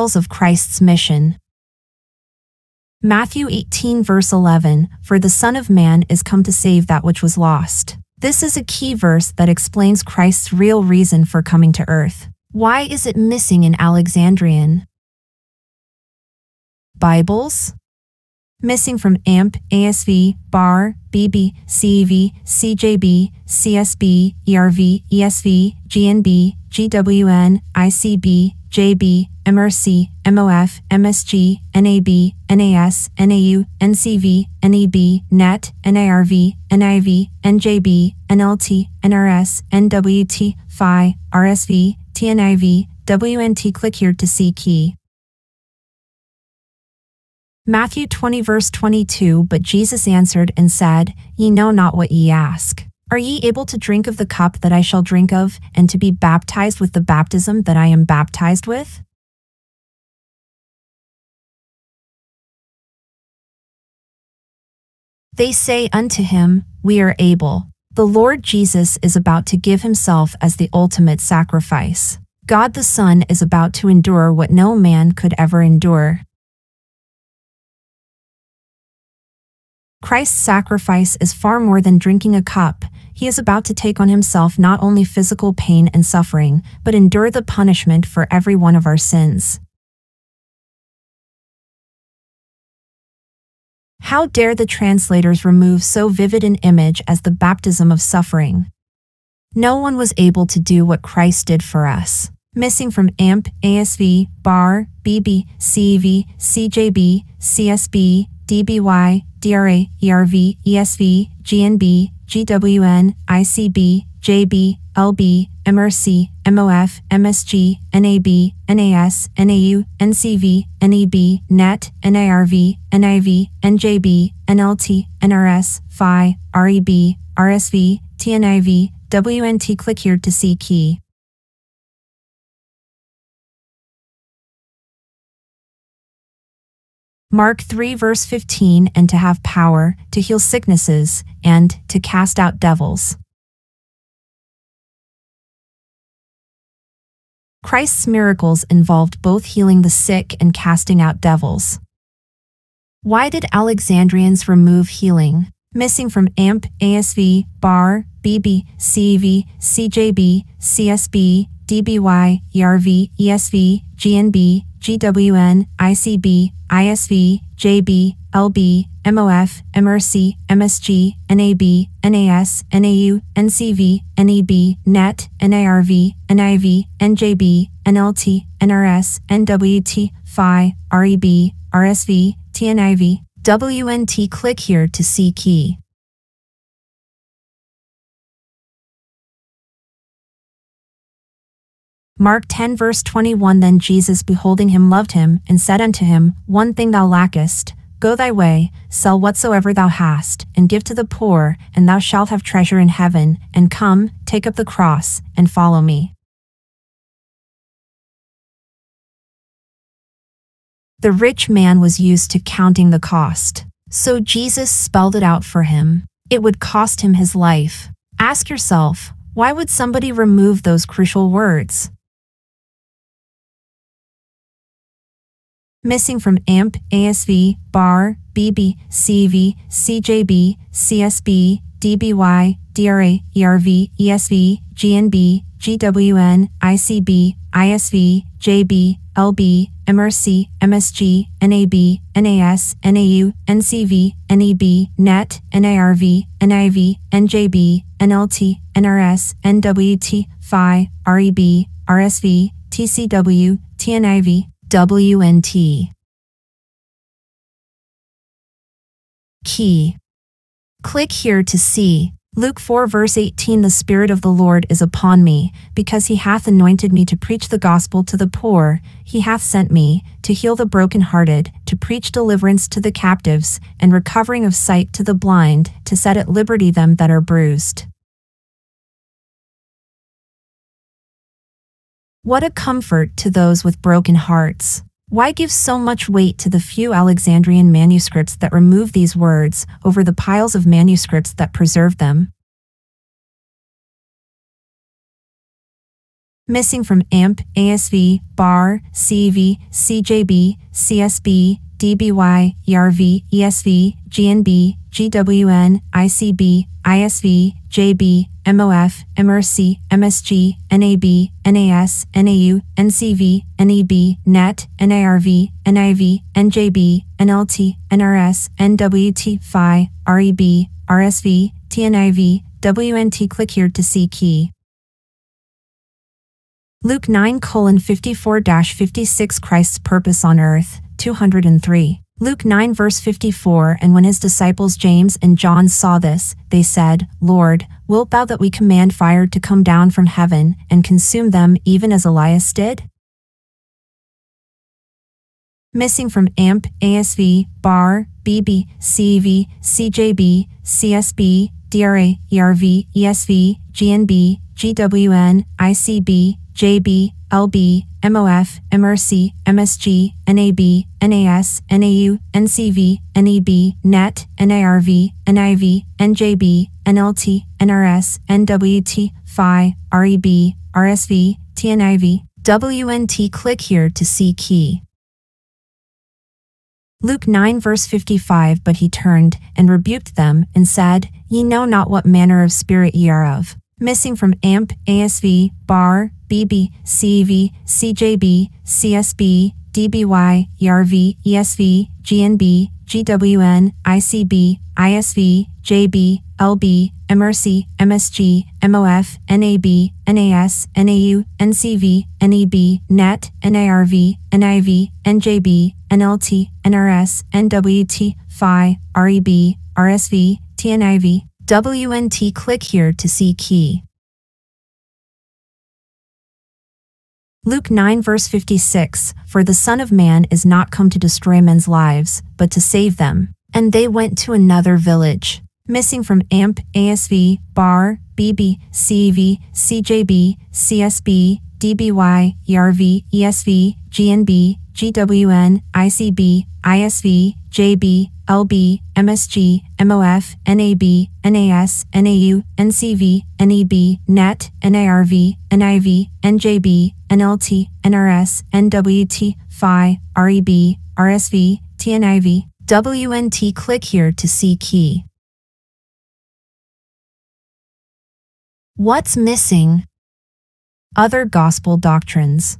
Details of Christ's mission. Matthew 18, verse 11 For the Son of Man is come to save that which was lost. This is a key verse that explains Christ's real reason for coming to earth. Why is it missing in Alexandrian? Bibles? Missing from AMP, ASV, BAR, BB, CEV, CJB, CSB, ERV, ESV, GNB, GWN, ICB, JB, MRC, MOF, MSG, NAB, NAS, NAU, NCV, NEB, NET, NIRV, NIV, NJB, NLT, NRS, NWT, PHI, RSV, TNIV, WNT. Click here to see key. Matthew 20 verse 22 But Jesus answered and said, Ye know not what ye ask. Are ye able to drink of the cup that I shall drink of, and to be baptized with the baptism that I am baptized with? They say unto him, We are able. The Lord Jesus is about to give himself as the ultimate sacrifice. God the Son is about to endure what no man could ever endure. Christ's sacrifice is far more than drinking a cup. He is about to take on himself not only physical pain and suffering, but endure the punishment for every one of our sins. How dare the translators remove so vivid an image as the baptism of suffering? No one was able to do what Christ did for us. Missing from AMP, ASV, BAR, BB, CEV, CJB, CSB, DBY, DRA, ERV, ESV, GNB, GWN, ICB, JB, LB, MRC, MOF, MSG, NAB, NAS, NAU, NCV, NEB, NET, NIRV, NIV, NJB, NLT, NRS, PHI, REB, RSV, TNIV, WNT. Click here to see key. Mark 3 verse 15 and to have power to heal sicknesses and to cast out devils. Christ's miracles involved both healing the sick and casting out devils. Why did Alexandrians remove healing? Missing from AMP, ASV, BAR, BB, CEV, CJB, CSB, DBY, ERV, ESV, GNB, GWN, ICB, ISV, JB, LB, MOF, MRC, MSG, NAB, NAS, NAU, NCV, NEB, NET, NIRV, NIV, NJB, NLT, NRS, NWT, PHI, REB, RSV, TNIV, WNT. Click here to see key. Mark 10 verse 21 Then Jesus beholding him loved him, and said unto him, One thing thou lackest, go thy way, sell whatsoever thou hast, and give to the poor, and thou shalt have treasure in heaven, and come, take up the cross, and follow me. The rich man was used to counting the cost, so Jesus spelled it out for him. It would cost him his life. Ask yourself, why would somebody remove those crucial words? Missing from AMP, ASV, BAR, BB, CEV, CJB, CSB, DBY, DRA, ERV, ESV, GNB, GWN, ICB, ISV, JB, LB, MRC, MSG, NAB, NAS, NAU, NCV, NEB, NET, NIRV, NIV, NJB, NLT, NRS, NWT, PHI, REB, RSV, TCW, TNIV, WNT. Key. Click here to see. Luke 4 verse 18 The Spirit of the Lord is upon me, because he hath anointed me to preach the gospel to the poor, he hath sent me, to heal the brokenhearted, to preach deliverance to the captives, and recovering of sight to the blind, to set at liberty them that are bruised. What a comfort to those with broken hearts. Why give so much weight to the few Alexandrian manuscripts that remove these words over the piles of manuscripts that preserve them? Missing from AMP, ASV, BAR, CEV, CJB, CSB, DBY, ERV, ESV, GNB, GWN, ICB, ISV, JB, MOF, MRC, MSG, NAB, NAS, NAU, NCV, NEB, NET, NIRV, NIV, NJB, NLT, NRS, NWT, PHI, REB, RSV, TNIV, WNT. Click here to see key. Luke 9 54 56 Christ's purpose on earth, 203. Luke 9 verse 54 And when his disciples James and John saw this, they said, Lord, wilt thou that we command fire to come down from heaven and consume them even as Elias did? Missing from AMP, ASV, BAR, BB, CEV, CJB, CSB, DRA, ERV, ESV, GNB, GWN, ICB, JB, LB, MOF, MRC, MSG, NAB, NAS, NAU, NCV, NEB, NET, NIRV, NIV, NJB, NLT, NRS, NWT, PHI, REB, RSV, TNIV, WNT. Click here to see key. Luke 9 verse 55 But he turned and rebuked them and said, Ye know not what manner of spirit ye are of. Missing from AMP, ASV, BAR, BB, CEV, CJB, CSB, DBY, ERV, ESV, GNB, GWN, ICB, ISV, JB, LB, MRC, MSG, MOF, NAB, NAS, NAU, NCV, NEB, NET, NIRV, NIV, NJB, NLT, NRS, NWT, PHI, REB, RSV, TNIV, WNT. Click here to see key. Luke 9 verse 56 For the Son of Man is not come to destroy men's lives, but to save them. And they went to another village. Missing from AMP, ASV, BAR, BB, CEV, CJB, CSB, DBY, ERV, ESV, GNB, GWN, ICB, ISV, JB, LB, MSG, MOF, NAB, NAS, NAU, NCV, NEB, NET, NIRV, NIV, NJB, NLT, NRS, NWT, PHI, REB, RSV, TNIV, WNT. Click here to see key. What's missing? Other gospel doctrines.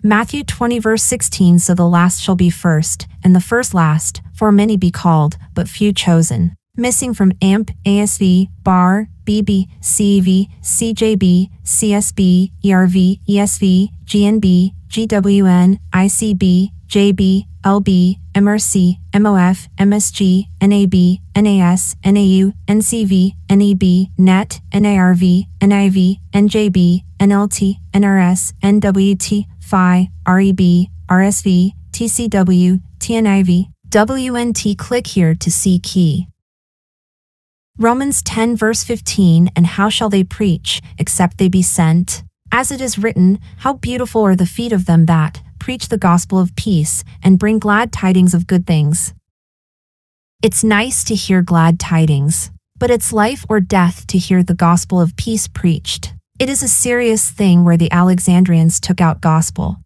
Matthew 20 verse 16 So the last shall be first, and the first last, for many be called, but few chosen. Missing from AMP, ASV, BAR, BB, CEV, CJB, CSB, ERV, ESV, GNB, GWN, ICB, JB, LB, MRC, MOF, MSG, NAB, NAS, NAU, NCV, NEB, NET, NIRV, NIV, NJB, NLT, NRS, NWT, PHI, REB, RSV, TCW, TNIV, WNT. Click here to see key. Romans 10 verse 15 And how shall they preach, except they be sent? As it is written, How beautiful are the feet of them that preach the gospel of peace and bring glad tidings of good things. It's nice to hear glad tidings, but it's life or death to hear the gospel of peace preached. It is a serious thing where the Alexandrians took out gospel.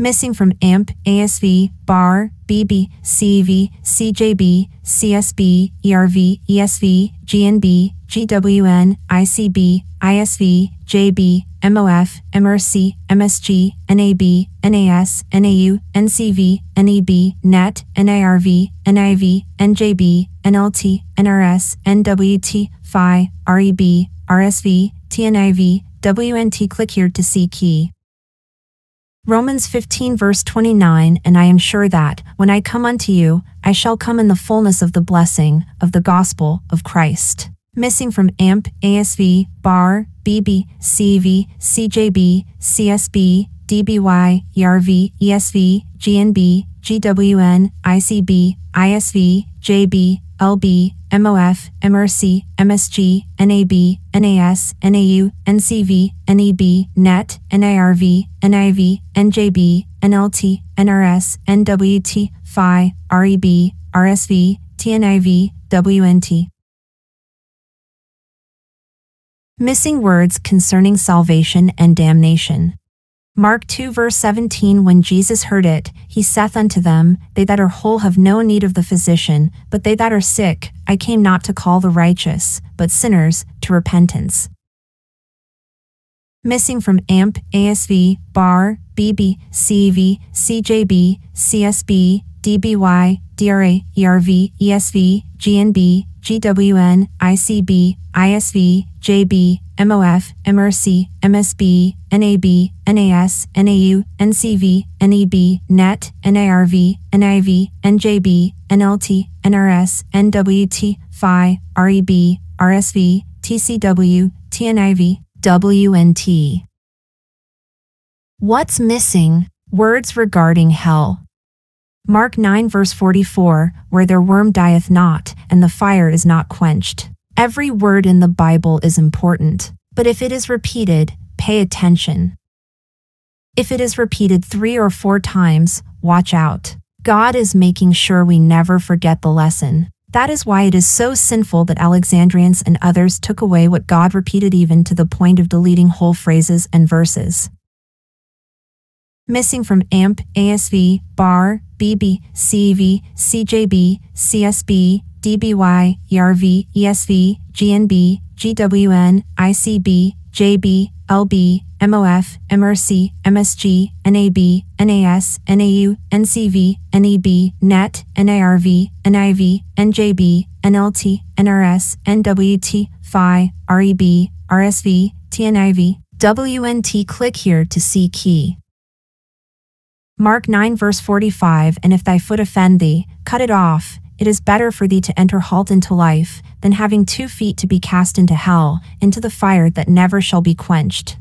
Missing from AMP, ASV, BAR, BB, CEV, CJB, CSB, ERV, ESV, GNB, GWN, ICB, ISV, JB, MOF, MRC, MSG, NAB, NAS, NAU, NCV, NEB, NET, NIRV, NIV, NJB, NLT, NRS, NWT, PHI, REB, RSV, TNIV, WNT. Click here to see key. Romans 15 verse 29 And I am sure that, when I come unto you, I shall come in the fullness of the blessing of the gospel of Christ. Missing from AMP, ASV, BAR, BB, CEV, CJB, CSB, DBY, ERV, ESV, GNB, GWN, ICB, ISV, JB, LB, MOF, MRC, MSG, NAB, NAS, NAU, NCV, NEB, NET, NIRV, NIV, NJB, NLT, NRS, NWT, PHI, REB, RSV, TNIV, WNT. Missing words concerning salvation and damnation. Mark 2 verse 17 When Jesus heard it, he saith unto them, They that are whole have no need of the physician, but they that are sick, I came not to call the righteous, but sinners, to repentance. Missing from AMP, ASV, BAR, BB, CEV, CJB, CSB, DBY, DRA, ERV, ESV, GNB, GWN, ICB, ISV, JB, MOF, MRC, MSG, NAB, NAS, NAU, NCV, NEB, NET, NIRV, NIV, NJB, NLT, NRS, NWT, REB, RSV, TCW, TNIV, WNT. What's missing? Words regarding hell. Mark 9 verse 44, where their worm dieth not, and the fire is not quenched. Every word in the Bible is important, but if it is repeated, pay attention. If it is repeated three or four times, watch out. God is making sure we never forget the lesson. That is why it is so sinful that Alexandrians and others took away what God repeated even to the point of deleting whole phrases and verses missing from AMP, ASV, BAR, BB, CEV, CJB, CSB, DBY, ERV, ESV, GNB, GWN, ICB, JB, LB, MOF, MRC, MSG, NAB, NAS, NAU, NCV, NEB, NET, NIRV, NIV, NJB, NLT, NRS, NWT, PHI, REB, RSV, TNIV, WNT. Click here to see key. Mark 9 verse 45 And if thy foot offend thee, cut it off. It is better for thee to enter halt into life, than having two feet to be cast into hell, into the fire that never shall be quenched.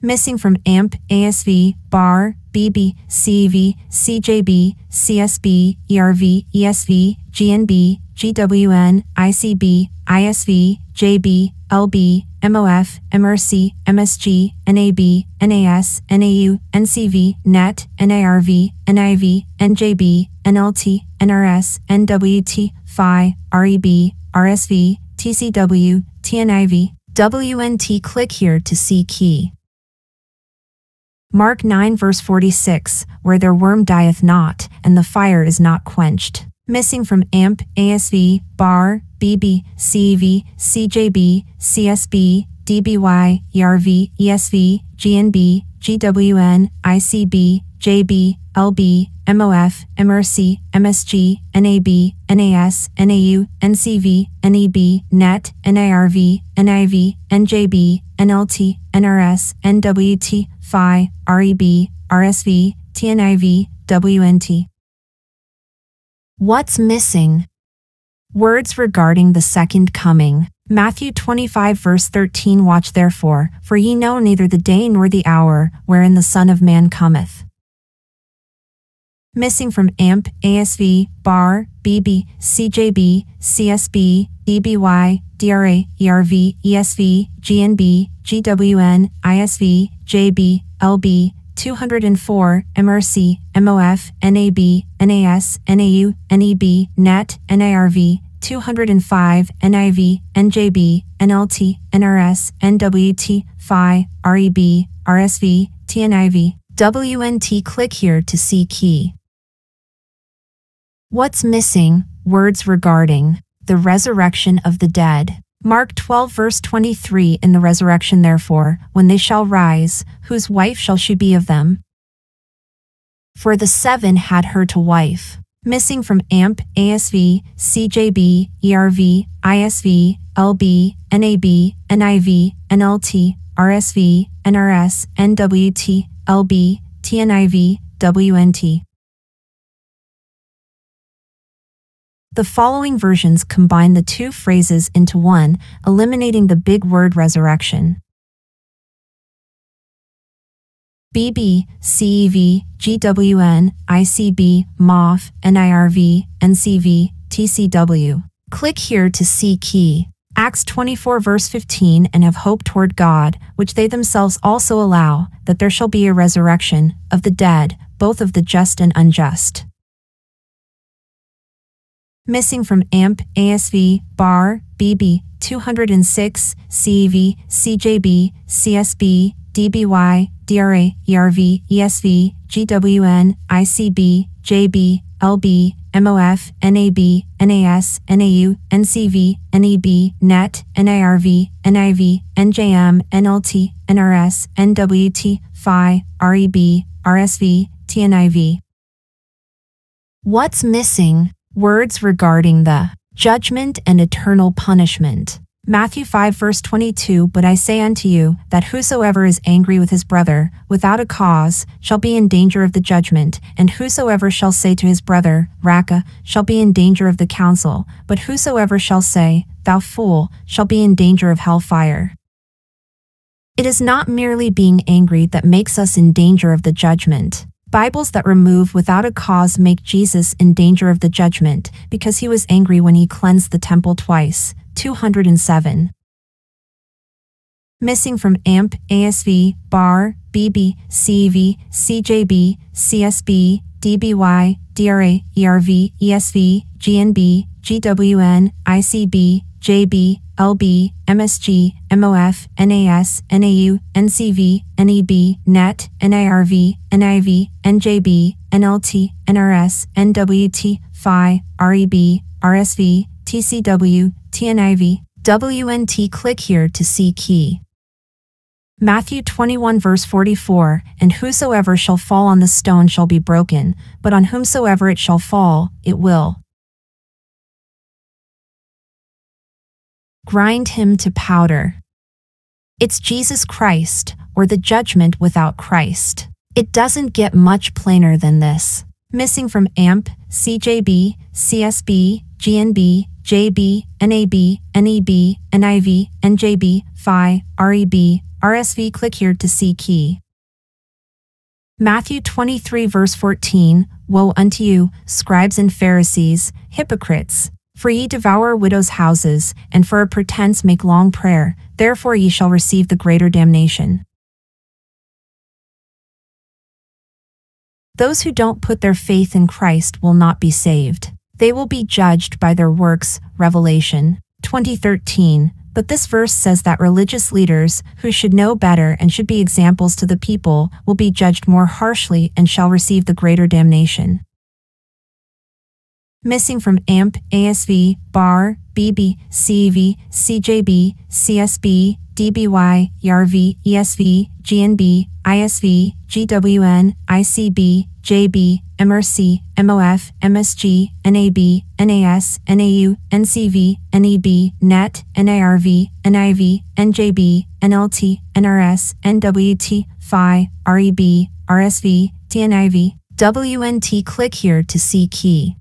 Missing from AMP, ASV, BAR, BB, CV, CJB, CSB, ERV, ESV, GNB, GWN, ICB, ISV, JB, LB, MOF, MRC, MSG, NAB, NAS, NAU, NCV, NET, NIRV, NIV, NJB, NLT, NRS, NWT, PHI, REB, RSV, TCW, TNIV, WNT. Click here to see key. Mark 9 verse 46, where their worm dieth not, and the fire is not quenched. Missing from AMP, ASV, BAR, BB, CEV, CJB, CSB, DBY, ERV, ESV, GNB, GWN, ICB, JB, LB, MOF, MRC, MSG, NAB, NAS, NAU, NCV, NEB, NET, NIRV, NIV, NJB, NLT, NRS, NWT, PHI, REB, RSV, TNIV, WNT. What's missing? Words regarding the second coming. Matthew 25 verse 13 Watch therefore, for ye know neither the day nor the hour wherein the Son of Man cometh. Missing from AMP, ASV, BAR, BB, CJB, CSB, DBY, DRA, ERV, ESV, GNB, GWN, ISV, JB, LB, 204, MRC, MOF, NAB, NAS, NAU, NEB, NET, NIRV, 205, NIV, NJB, NLT, NRS, NWT, PHI, REB, RSV, TNIV, WNT. Click here to see key. What's missing? Words regarding the resurrection of the dead. Mark 12, verse 23 In the resurrection, therefore, when they shall rise, whose wife shall she be of them? For the seven had her to wife. Missing from AMP, ASV, CJB, ERV, ISV, LB, NAB, NIV, NLT, RSV, NRS, NWT, LB, TNIV, WNT. The following versions combine the two phrases into one, eliminating the big word resurrection. BB, CEV, GWN, ICB, MOF, NIRV, NCV, TCW. Click here to see key. Acts 24 verse 15 and have hope toward God, which they themselves also allow, that there shall be a resurrection of the dead, both of the just and unjust. Missing from AMP, ASV, BAR, BB, 206, CEV, CJB, CSB, DBY, DRA, ERV, ESV, GWN, ICB, JB, LB, MOF, NAB, NAS, NAU, NCV, NEB, NET, NIRV, NIV, NJB, NLT, NRS, NWT, PHI, REB, RSV, TNIV. What's missing? Words regarding the judgment and eternal punishment. Matthew 5 verse 22 But I say unto you, that whosoever is angry with his brother, without a cause, shall be in danger of the judgment, and whosoever shall say to his brother, Raca, shall be in danger of the council, but whosoever shall say, Thou fool, shall be in danger of hell fire. It is not merely being angry that makes us in danger of the judgment. Bibles that remove without a cause make Jesus in danger of the judgment, because he was angry when he cleansed the temple twice. 207. Missing from AMP, ASV, BAR, BB, CEV, CJB, CSB, DBY, DRA, ERV, ESV, GNB, GWN, ICB, JB, LB, MSG, MOF, NAS, NAU, NCV, NEB, NET, NIRV, NIV, NJB, NLT, NRS, NWT, PHI, REB, RSV, TCW, TNIV, WNT. Click here to see key. Matthew 21 verse 44, And whosoever shall fall on the stone shall be broken, but on whomsoever it shall fall, it will. Grind him to powder. It's Jesus Christ, or the judgment without Christ. It doesn't get much plainer than this. Missing from AMP, CJB, CSB, GNB, JB, NAB, NEB, NIV, NJB, PHI, REB, RSV. Click here to see key. Matthew 23 verse 14, Woe unto you, scribes and Pharisees, hypocrites! For ye devour widows' houses, and for a pretence make long prayer, therefore ye shall receive the greater damnation. Those who don't put their faith in Christ will not be saved. They will be judged by their works, Revelation 2013. But this verse says that religious leaders, who should know better and should be examples to the people, will be judged more harshly and shall receive the greater damnation. Missing from AMP, ASV, BAR, BB, CEV, CJB, CSB, DBY, ERV, ESV, GNB, ISV, GWN, ICB, JB, MRC, MOF, MSG, NAB, NAS, NAU, NCV, NEB, NET, NIRV, NIV, NJB, NLT, NRS, NWT, PHI, REB, RSV, TNIV, WNT. Click here to see key.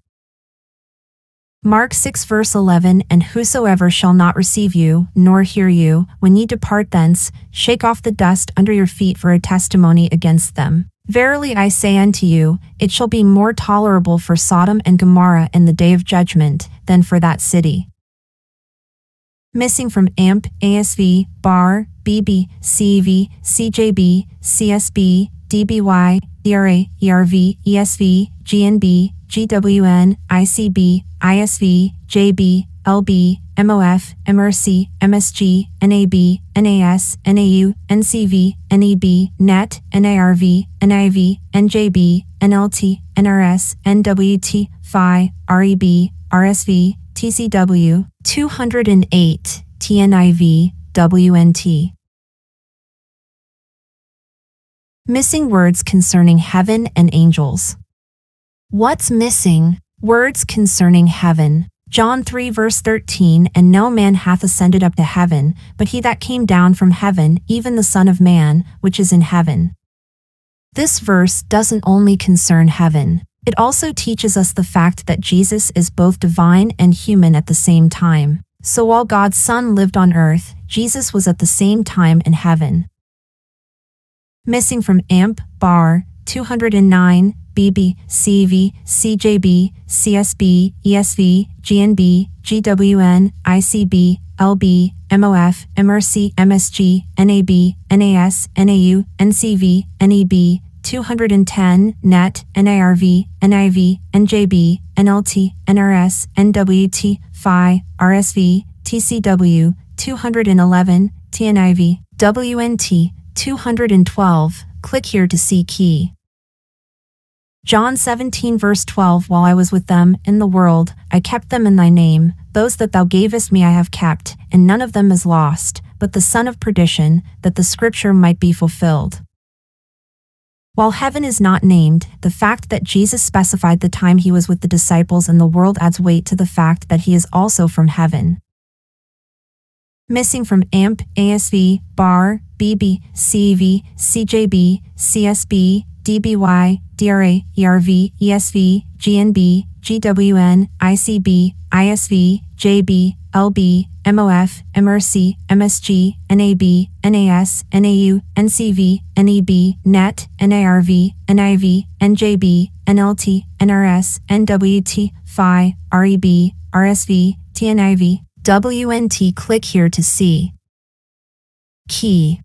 Mark 6 verse 11 And whosoever shall not receive you, nor hear you, when ye depart thence, shake off the dust under your feet for a testimony against them. Verily I say unto you, it shall be more tolerable for Sodom and Gomorrah in the day of judgment than for that city. Missing from AMP, ASV, BAR, BB, CEV, CJB, CSB, DBY, DRA, ERV, ESV, GNB, GWN, ICB, ISV, JB, LB, MOF, MRC, MSG, NAB, NAS, NAU, NCV, NEB, NET, NIRV, NIV, NJB, NLT, NRS, NWT, PHI, REB, RSV, TCW, 208, TNIV, WNT. Missing words concerning heaven and angels. What's missing? Words concerning heaven. John 3 verse 13 And no man hath ascended up to heaven, but he that came down from heaven, even the Son of Man, which is in heaven. This verse doesn't only concern heaven. It also teaches us the fact that Jesus is both divine and human at the same time. So while God's Son lived on earth, Jesus was at the same time in heaven. Missing from AMP, bar, 209, BB, CV, CJB, CSB, ESV, GNB, GWN, ICB, LB, MOF, MRC, MSG, NAB, NAS, NAU, NCV, NEB, 210, net, NIRV, NIV, NJB, NLT, NRS, NWT, Phi, RSV, TCW, 211, TNIV, WNT, 212. Click here to see key. John 17 verse 12 While I was with them in the world, I kept them in thy name. Those that thou gavest me I have kept, and none of them is lost, but the son of perdition, that the scripture might be fulfilled. While heaven is not named, the fact that Jesus specified the time he was with the disciples in the world adds weight to the fact that he is also from heaven. Missing from AMP, ASV, BAR, BB, CV, CJB, CSB, DBY, DRA, ERV, ESV, GNB, GWN, ICB, ISV, JB, LB, MOF, MRC, MSG, NAB, NAS, NAU, NCV, NEB, NET, NIRV, NIV, NJB, NLT, NRS, NWT, Phi, REB, RSV, TNIV, WNT. Click here to see. Key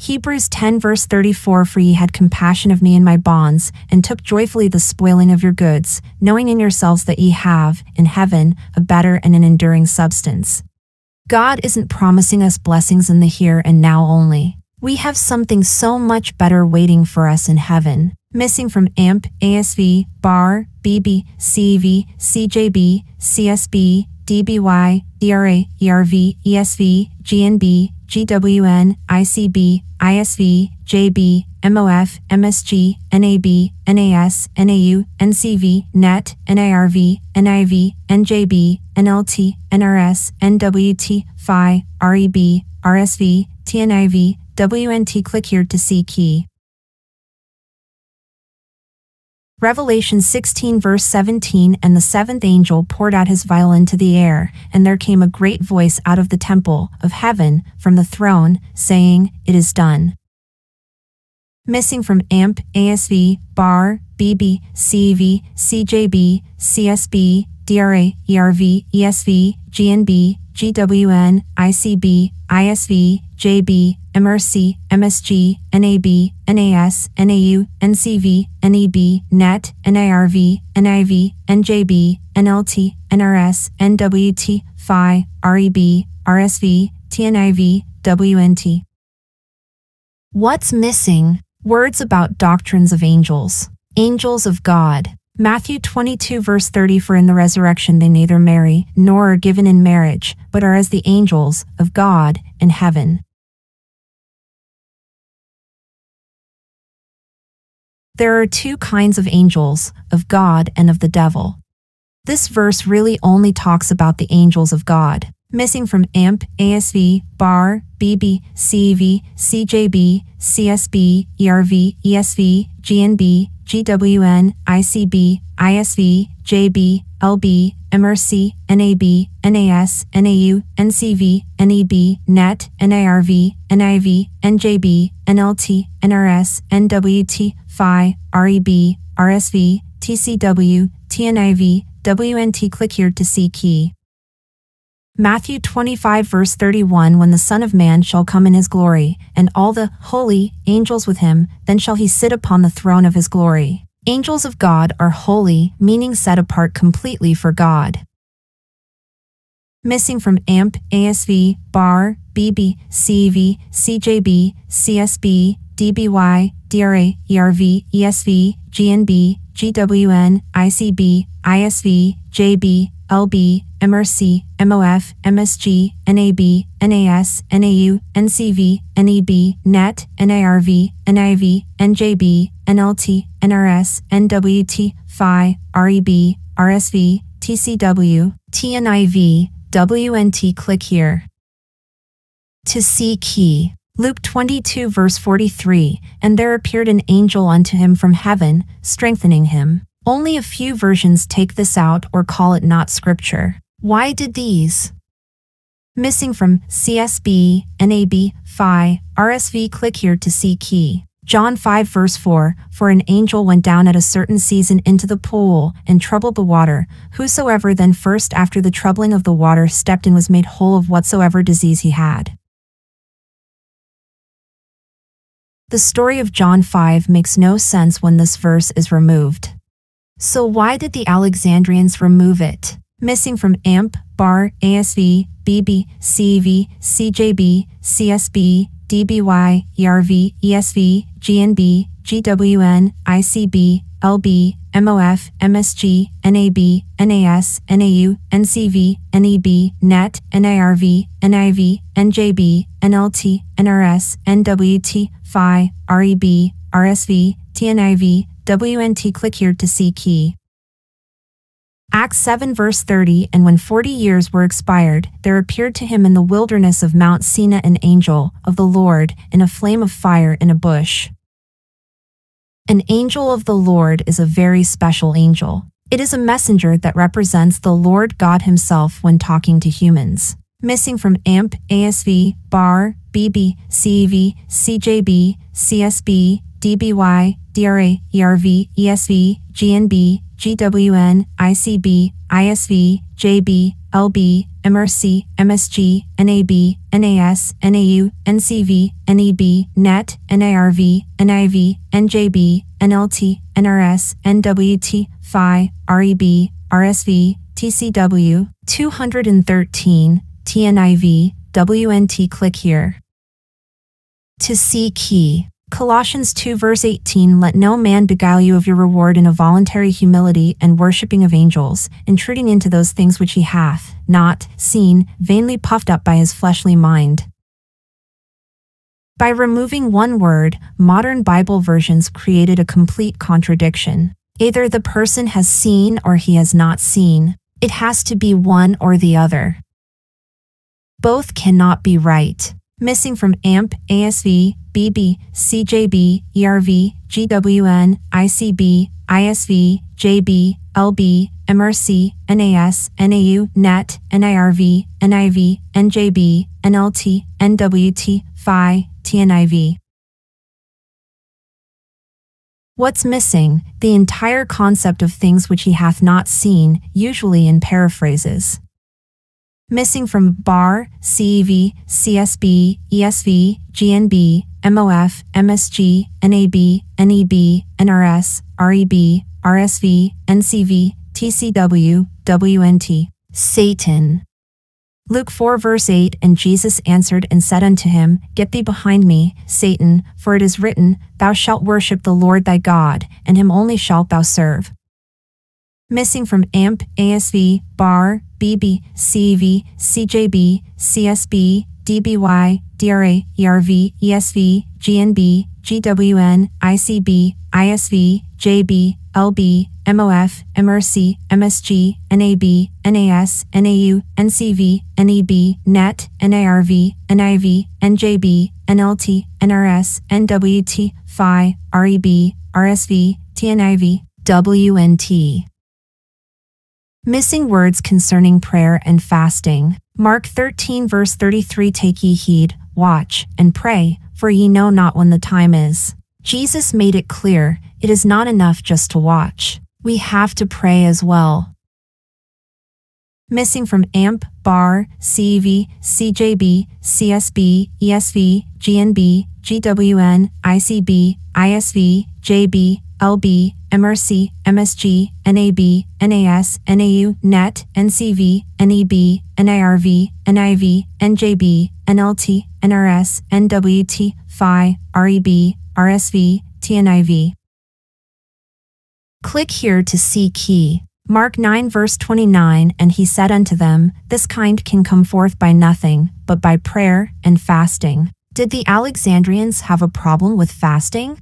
Hebrews 10 verse 34 For ye had compassion of me and my bonds, and took joyfully the spoiling of your goods, knowing in yourselves that ye have, in heaven, a better and an enduring substance. God isn't promising us blessings in the here and now only. We have something so much better waiting for us in heaven. Missing from AMP, ASV, BAR, BB, CEV, CJB, CSB, DBY, DRA, ERV, ESV, GNB, GWN, ICB, ISV, JB, MOF, MSG, NAB, NAS, NAU, NCV, NET, NIRV, NIV, NJB, NLT, NRS, NWT, Phi, REB, RSV, TNIV, WNT. Click here to see key. Revelation 16 verse 17 And the seventh angel poured out his vial into the air, and there came a great voice out of the temple of heaven from the throne, saying, It is done. Missing from AMP, ASV, BAR, BB, CEV, CJB, CSB, DRA, ERV, ESV, GNB, GWN, ICB, ISV, JB, MRC, MSG, NAB, NAS, NAU, NCV, NEB, NET, NIRV, NIV, NJB, NLT, NRS, NWT, Phi, REB, RSV, TNIV, WNT. What's missing? Words about doctrines of angels. Angels of God. Matthew 22 verse 30 For in the resurrection they neither marry nor are given in marriage, but are as the angels of God in heaven. There are two kinds of angels, of God and of the devil. This verse really only talks about the angels of God. Missing from AMP, ASV, BAR, BB, CEV, CJB, CSB, ERV, ESV, GNB, GWN, ICB, ISV, JB, LB, MRC, NAB, NAS, NAU, NCV, NEB, NET, NIRV, NIV, NJB, NLT, NRS, NWT, Phi, REB, RSV, TCW, TNIV, WNT. Click here to see key. Matthew 25 verse 31 When the Son of Man shall come in his glory, and all the holy angels with him, then shall he sit upon the throne of his glory. Angels of God are holy, meaning set apart completely for God. Missing from AMP, ASV, BAR, BB, CEV, CJB, CSB, DBY, DRA, ERV, ESV, GNB, GWN, ICB, ISV, JB, LB, MRC, MOF, MSG, NAB, NAS, NAU, NCV, NEB, NET, NIRV, NIV, NJB, NLT, NRS, NWT, Phi, REB, RSV, TCW, TNIV, WNT. Click here. To see key. Luke 22 verse 43, And there appeared an angel unto him from heaven, strengthening him. Only a few versions take this out or call it not scripture. Why did these? Missing from CSB, NAB, Phi, RSV click here to see key. John 5 verse 4, For an angel went down at a certain season into the pool, and troubled the water. Whosoever then first after the troubling of the water stepped and was made whole of whatsoever disease he had. The story of John 5 makes no sense when this verse is removed. So why did the Alexandrians remove it? Missing from AMP, BAR, ASV, BB, CEV, CJB, CSB, DBY, ERV, ESV, GNB, GWN, ICB, LB, MOF, MSG, NAB, NAS, NAU, NCV, NEB, NET, NIRV, NIV, NJB, NLT, NRS, NWT, PHI, REB, RSV, TNIV, WNT. Click here to see key. Acts 7 verse 30 And when forty years were expired, there appeared to him in the wilderness of Mount Sinai an angel of the Lord in a flame of fire in a bush. An angel of the Lord is a very special angel. It is a messenger that represents the Lord God himself when talking to humans. Missing from AMP, ASV, BAR, BB, CEV, CJB, CSB, DBY, DRA, ERV, ESV, GNB, GWN, ICB, ISV, JB, LB, MRC, MSG, NAB, NAS, NAU, NCV, NEB, NET, NIV, NJB, NLT, NRS, NWT, PHI, REB, RSV, TCW, 213, TNIV, WNT. Click here. To see key. Colossians 2 verse 18 Let no man beguile you of your reward in a voluntary humility and worshipping of angels, intruding into those things which he hath, not, seen, vainly puffed up by his fleshly mind. By removing one word, modern Bible versions created a complete contradiction. Either the person has seen or he has not seen. It has to be one or the other. Both cannot be right. Missing from AMP, ASV, BB, CJB, ERV, GWN, ICB, ISV, JB, LB, MRC, NAS, NAU, NET, NIRV, NIV, NJB, NLT, NWT, PHI, TNIV. What's missing? The entire concept of things which he hath not seen, usually in paraphrases missing from BAR, CEV, CSB, ESV, GNB, MOF, MSG, NAB, NEB, NRS, REB, RSV, NCV, TCW, WNT. Satan. Luke 4 verse 8 And Jesus answered and said unto him, Get thee behind me, Satan, for it is written, Thou shalt worship the Lord thy God, and him only shalt thou serve. Missing from AMP, ASV, BAR, BB, CEV, CJB, CSB, DBY, DRA, ERV, ESV, GNB, GWN, ICB, ISV, JB, LB, MOF, MRC, MSG, NAB, NAS, NAU, NCV, NEB, NET, NIRV, NIV, NJB, NLT, NRS, NWT, PHI, REB, RSV, TNIV, WNT. Missing words concerning prayer and fasting. Mark 13, verse 33 Take ye heed, watch, and pray, for ye know not when the time is. Jesus made it clear it is not enough just to watch. We have to pray as well. Missing from AMP, BAR, CEV, CJB, CSB, ESV, GNB, GWN, ICB, ISV, JB, LB, MRC, MSG, NAB, NAS, NAU, NET, NCV, NEB, NIRV, NIV, NJB, NLT, NRS, NWT, PHI, REB, RSV, TNIV. Click here to see key. Mark 9 verse 29 And he said unto them, This kind can come forth by nothing, but by prayer and fasting. Did the Alexandrians have a problem with fasting?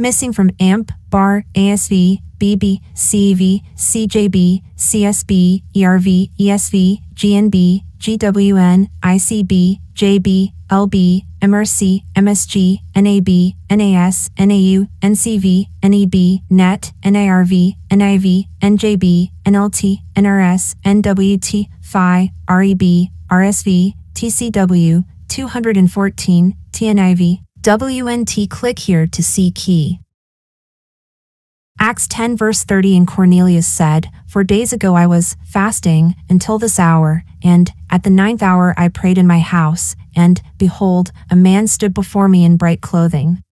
Missing from AMP, BAR, ASV, BB, CEV, CJB, CSB, ERV, ESV, GNB, GWN, ICB, JB, LB, MRC, MSG, NAB, NAS, NAU, NCV, NEB, NET, NIRV, NIV, NJB, NLT, NRS, NWT, PHI, REB, RSV, TCW, 214, TNIV. WNT click here to see key. Acts 10 verse 30 And Cornelius said, For days ago I was fasting until this hour, and at the ninth hour I prayed in my house, and, behold, a man stood before me in bright clothing.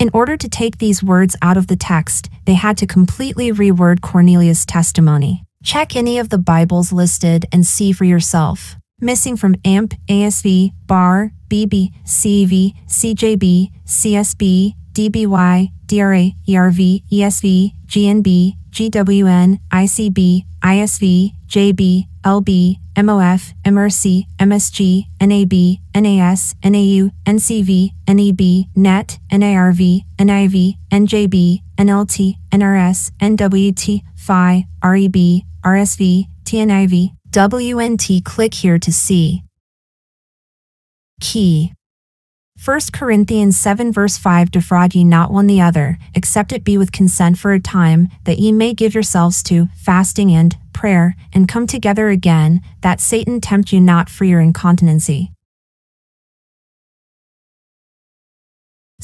In order to take these words out of the text, they had to completely reword Cornelius' testimony. Check any of the Bibles listed and see for yourself. Missing from AMP, ASV, BAR, BB, CEV, CJB, CSB, DBY, DRA, ERV, ESV, GNB, GWN, ICB, ISV, JB, LB, MOF, MRC, MSG, NAB, NAS, NAU, NCV, NEB, NET, NIRV, NIV, NJB, NLT, NRS, NWT, PHI, REB, RSV, TNIV, WNT. Click here to see. Key 1 Corinthians 7 verse 5 Defraud ye not one the other, except it be with consent for a time, that ye may give yourselves to fasting and prayer, and come together again, that Satan tempt you not for your incontinency.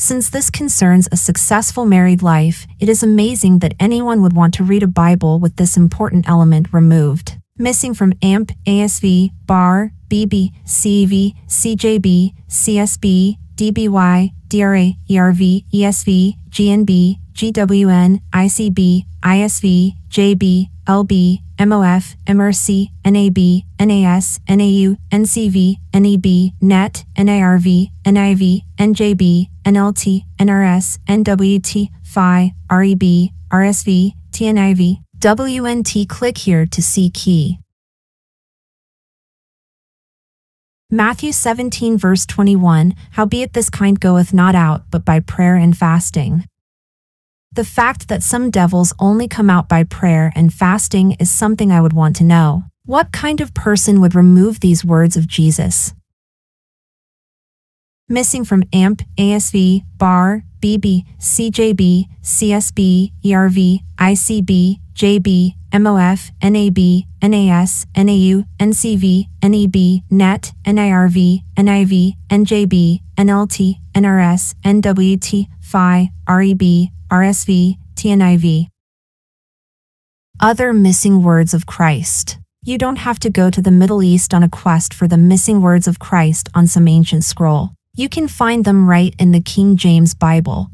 Since this concerns a successful married life, it is amazing that anyone would want to read a Bible with this important element removed. Missing from AMP, ASV, BAR, BB, CEV, CJB, CSB, DBY, DRA, ERV, ESV, GNB, GWN, ICB, ISV, JB, LB, MOF, MRC, NAB, NAS, NAU, NCV, NEB, NET, NIRV, NIV, NJB, NLT, NRS, NWT, PHI, REB, RSV, TNIV, WNT. Click here to see key. Matthew 17 verse 21, Howbeit this kind goeth not out but by prayer and fasting. The fact that some devils only come out by prayer and fasting is something I would want to know. What kind of person would remove these words of Jesus? Missing from AMP, ASV, BAR, BB, CJB, CSB, ERV, ICB, JB, MOF, NAB, NAS, NAU, NCV, NEB, NET, NIRV, NIV, NJB, NLT, NRS, NWT, PHI, REB, RSV, TNIV. Other missing words of Christ. You don't have to go to the Middle East on a quest for the missing words of Christ on some ancient scroll. You can find them right in the King James Bible.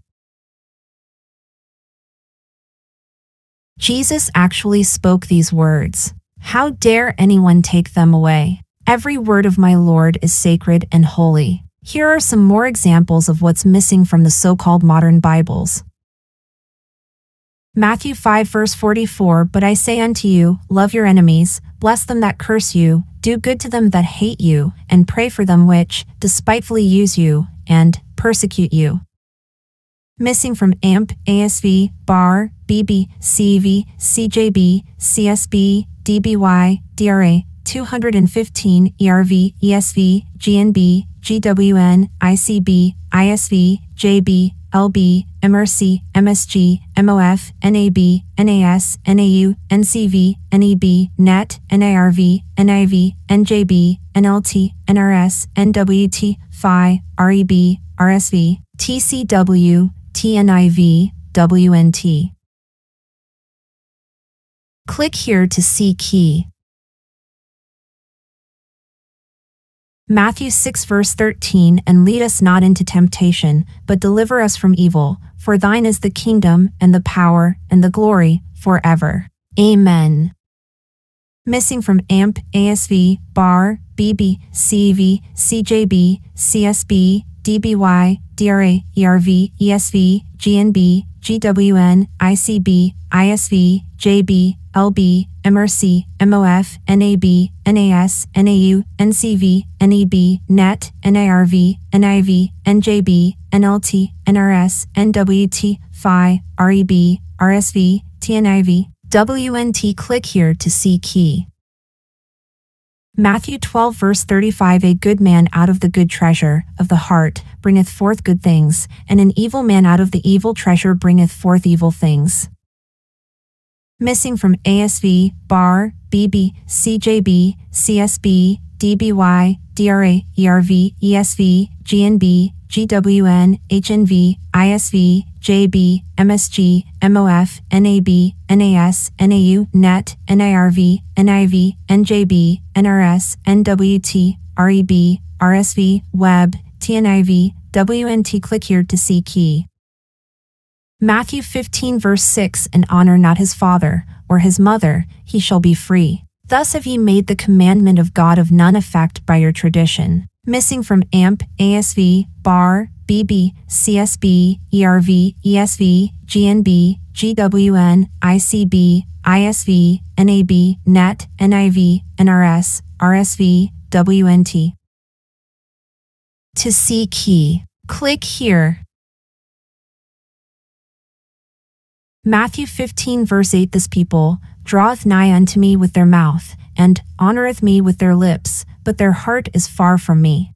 Jesus actually spoke these words. How dare anyone take them away? Every word of my Lord is sacred and holy. Here are some more examples of what's missing from the so-called modern Bibles. Matthew 5 verse 44 But I say unto you, love your enemies, bless them that curse you, do good to them that hate you, and pray for them which despitefully use you, and persecute you. Missing from AMP, ASV, BAR, BB, CV, CJB, CSB, DBY, DRA, 215, ERV, ESV, GNB, GWN, ICB, ISV, JB, LB, MRC, MSG, MOF, NAB, NAS, NAU, NCV, NEB, NET, NIRV, NIV, NJB, NLT, NRS, NWT, PHI, REB, RSV, TCW, TNIV, WNT. Click here to see key. Matthew 6 verse 13 And lead us not into temptation, but deliver us from evil. For thine is the kingdom, and the power, and the glory, forever. Amen. Missing from AMP, ASV, BAR, BB, CEV, CJB, CSB, DBY, DRA, ERV, ESV, GNB, GWN, ICB, ISV, JB, LB, MRC, MOF, NAB, NAS, NAU, NCV, NEB, NET, NIRV, NIV, NJB, NLT, NRS, NWT, PHI, REB, RSV, TNIV, WNT. Click here to see key. Matthew 12 verse 35 A good man out of the good treasure of the heart bringeth forth good things, and an evil man out of the evil treasure bringeth forth evil things. Missing from ASV, BAR, BB, CJB, CSB, DBY, DRA, ERV, ESV, GNB, GWN, HNV, ISV, JB, MSG, MOF, NAB, NAS, NAU, NET, NIRV, NIV, NJB, NRS, NWT, REB, RSV, Web, TNIV, WNT. Click here to see key. Matthew 15 verse 6 And honor not his father, or his mother, he shall be free. Thus have ye made the commandment of God of none effect by your tradition. Missing from AMP, ASV, BAR, BB, CSB, ERV, ESV, GNB, GWN, ICB, ISV, NAB, NET, NIV, NRS, RSV, WNT. To see key, click here. Matthew 15 verse 8 This people draweth nigh unto me with their mouth, and honoreth me with their lips, but their heart is far from me.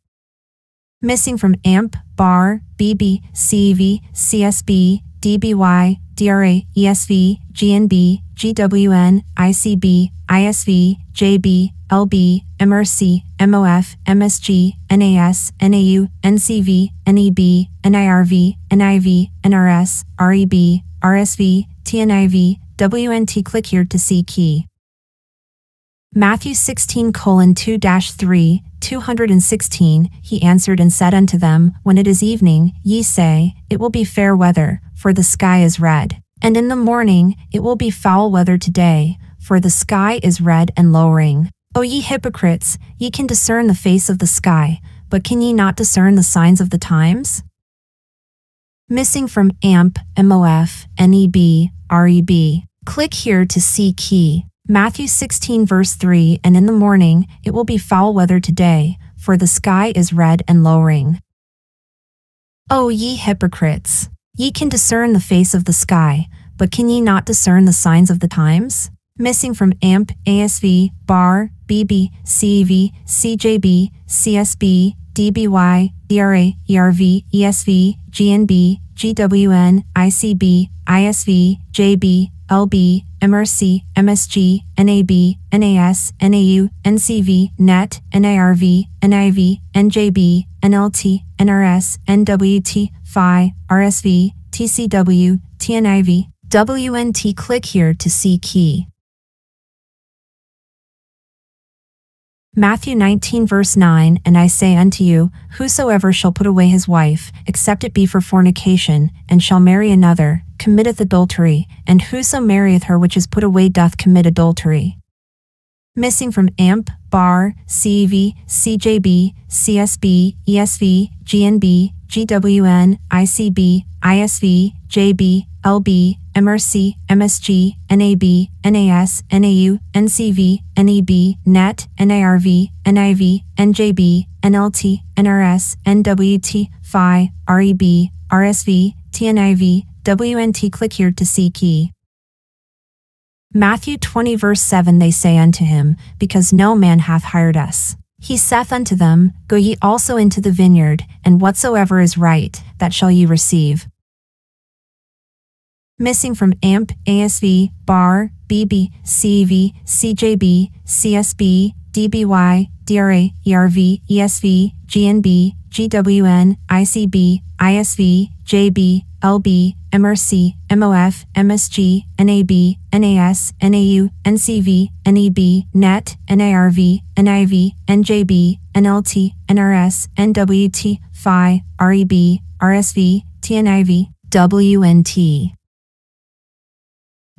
Missing from AMP, BAR, BB, CEV, CSB, DBY, DRA, ESV, GNB, GWN, ICB, ISV, JB, LB, MRC, MOF, MSG, NAS, NAU, NCV, NEB, NIRV, NIV, NRS, REB, RSV, TNIV, WNT. Click here to see key. Matthew 16 colon 2 3, 216, he answered and said unto them, When it is evening, ye say, It will be fair weather, for the sky is red. And in the morning, it will be foul weather today, for the sky is red and lowering. O ye hypocrites, ye can discern the face of the sky, but can ye not discern the signs of the times? Missing from AMP, MOF, NEB, REB. Click here to see key. Matthew 16 verse 3 And in the morning it will be foul weather today, for the sky is red and lowering. O ye hypocrites! Ye can discern the face of the sky, but can ye not discern the signs of the times? Missing from AMP, ASV, BAR, BB, CEV, CJB, CSB, DBY, DRA, ERV, ESV, GNB, GWN, ICB, ISV, JB, LB, MRC, MSG, NAB, NAS, NAU, NCV, NET, NIRV, NIV, NJB, NLT, NRS, NWT, PHI, RSV, TCW, TNIV, WNT. Click here to see key. Matthew 19 verse 9 And I say unto you, Whosoever shall put away his wife, except it be for fornication, and shall marry another, committeth adultery, and whoso marrieth her which is put away doth commit adultery. Missing from AMP, BAR, CEV, CJB, CSB, ESV, GNB, GWN, ICB, ISV, JB, LB, MRC, MSG, NAB, NAS, NAU, NCV, NEB, NET, NIRV, NIV, NJB, NLT, NRS, NWT, PHI, REB, RSV, TNIV, WNT. Click here to see key. Matthew 20 verse 7 They say unto him, Because no man hath hired us. He saith unto them, Go ye also into the vineyard, and whatsoever is right, that shall ye receive missing from AMP, ASV, BAR, BB, CEV, CJB, CSB, DBY, DRA, ERV, ESV, GNB, GWN, ICB, ISV, JB, LB, MRC, MOF, MSG, NAB, NAS, NAU, NCV, NEB, NET, NIRV, NIV, NJB, NLT, NRS, NWT, PHI, REB, RSV, TNIV, WNT.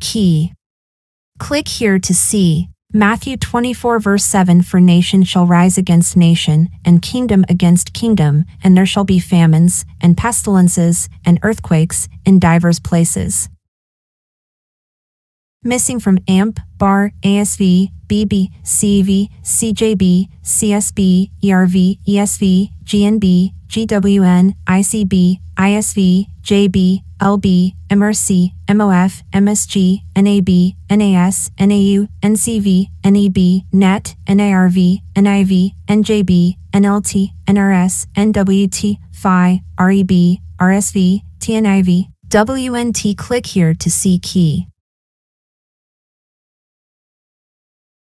Key. Click here to see Matthew 24 verse 7 For nation shall rise against nation, and kingdom against kingdom, and there shall be famines, and pestilences, and earthquakes in divers places. Missing from AMP, BAR, ASV, BB, CEV, CJB, CSB, ERV, ESV, GNB, GWN, ICB, ISV, JB, LB, MRC, MOF, MSG, NAB, NAS, NAU, NCV, NEB, NET, NIRV, NIV, NJB, NLT, NRS, NWT, PHI, REB, RSV, TNIV, WNT. Click here to see key.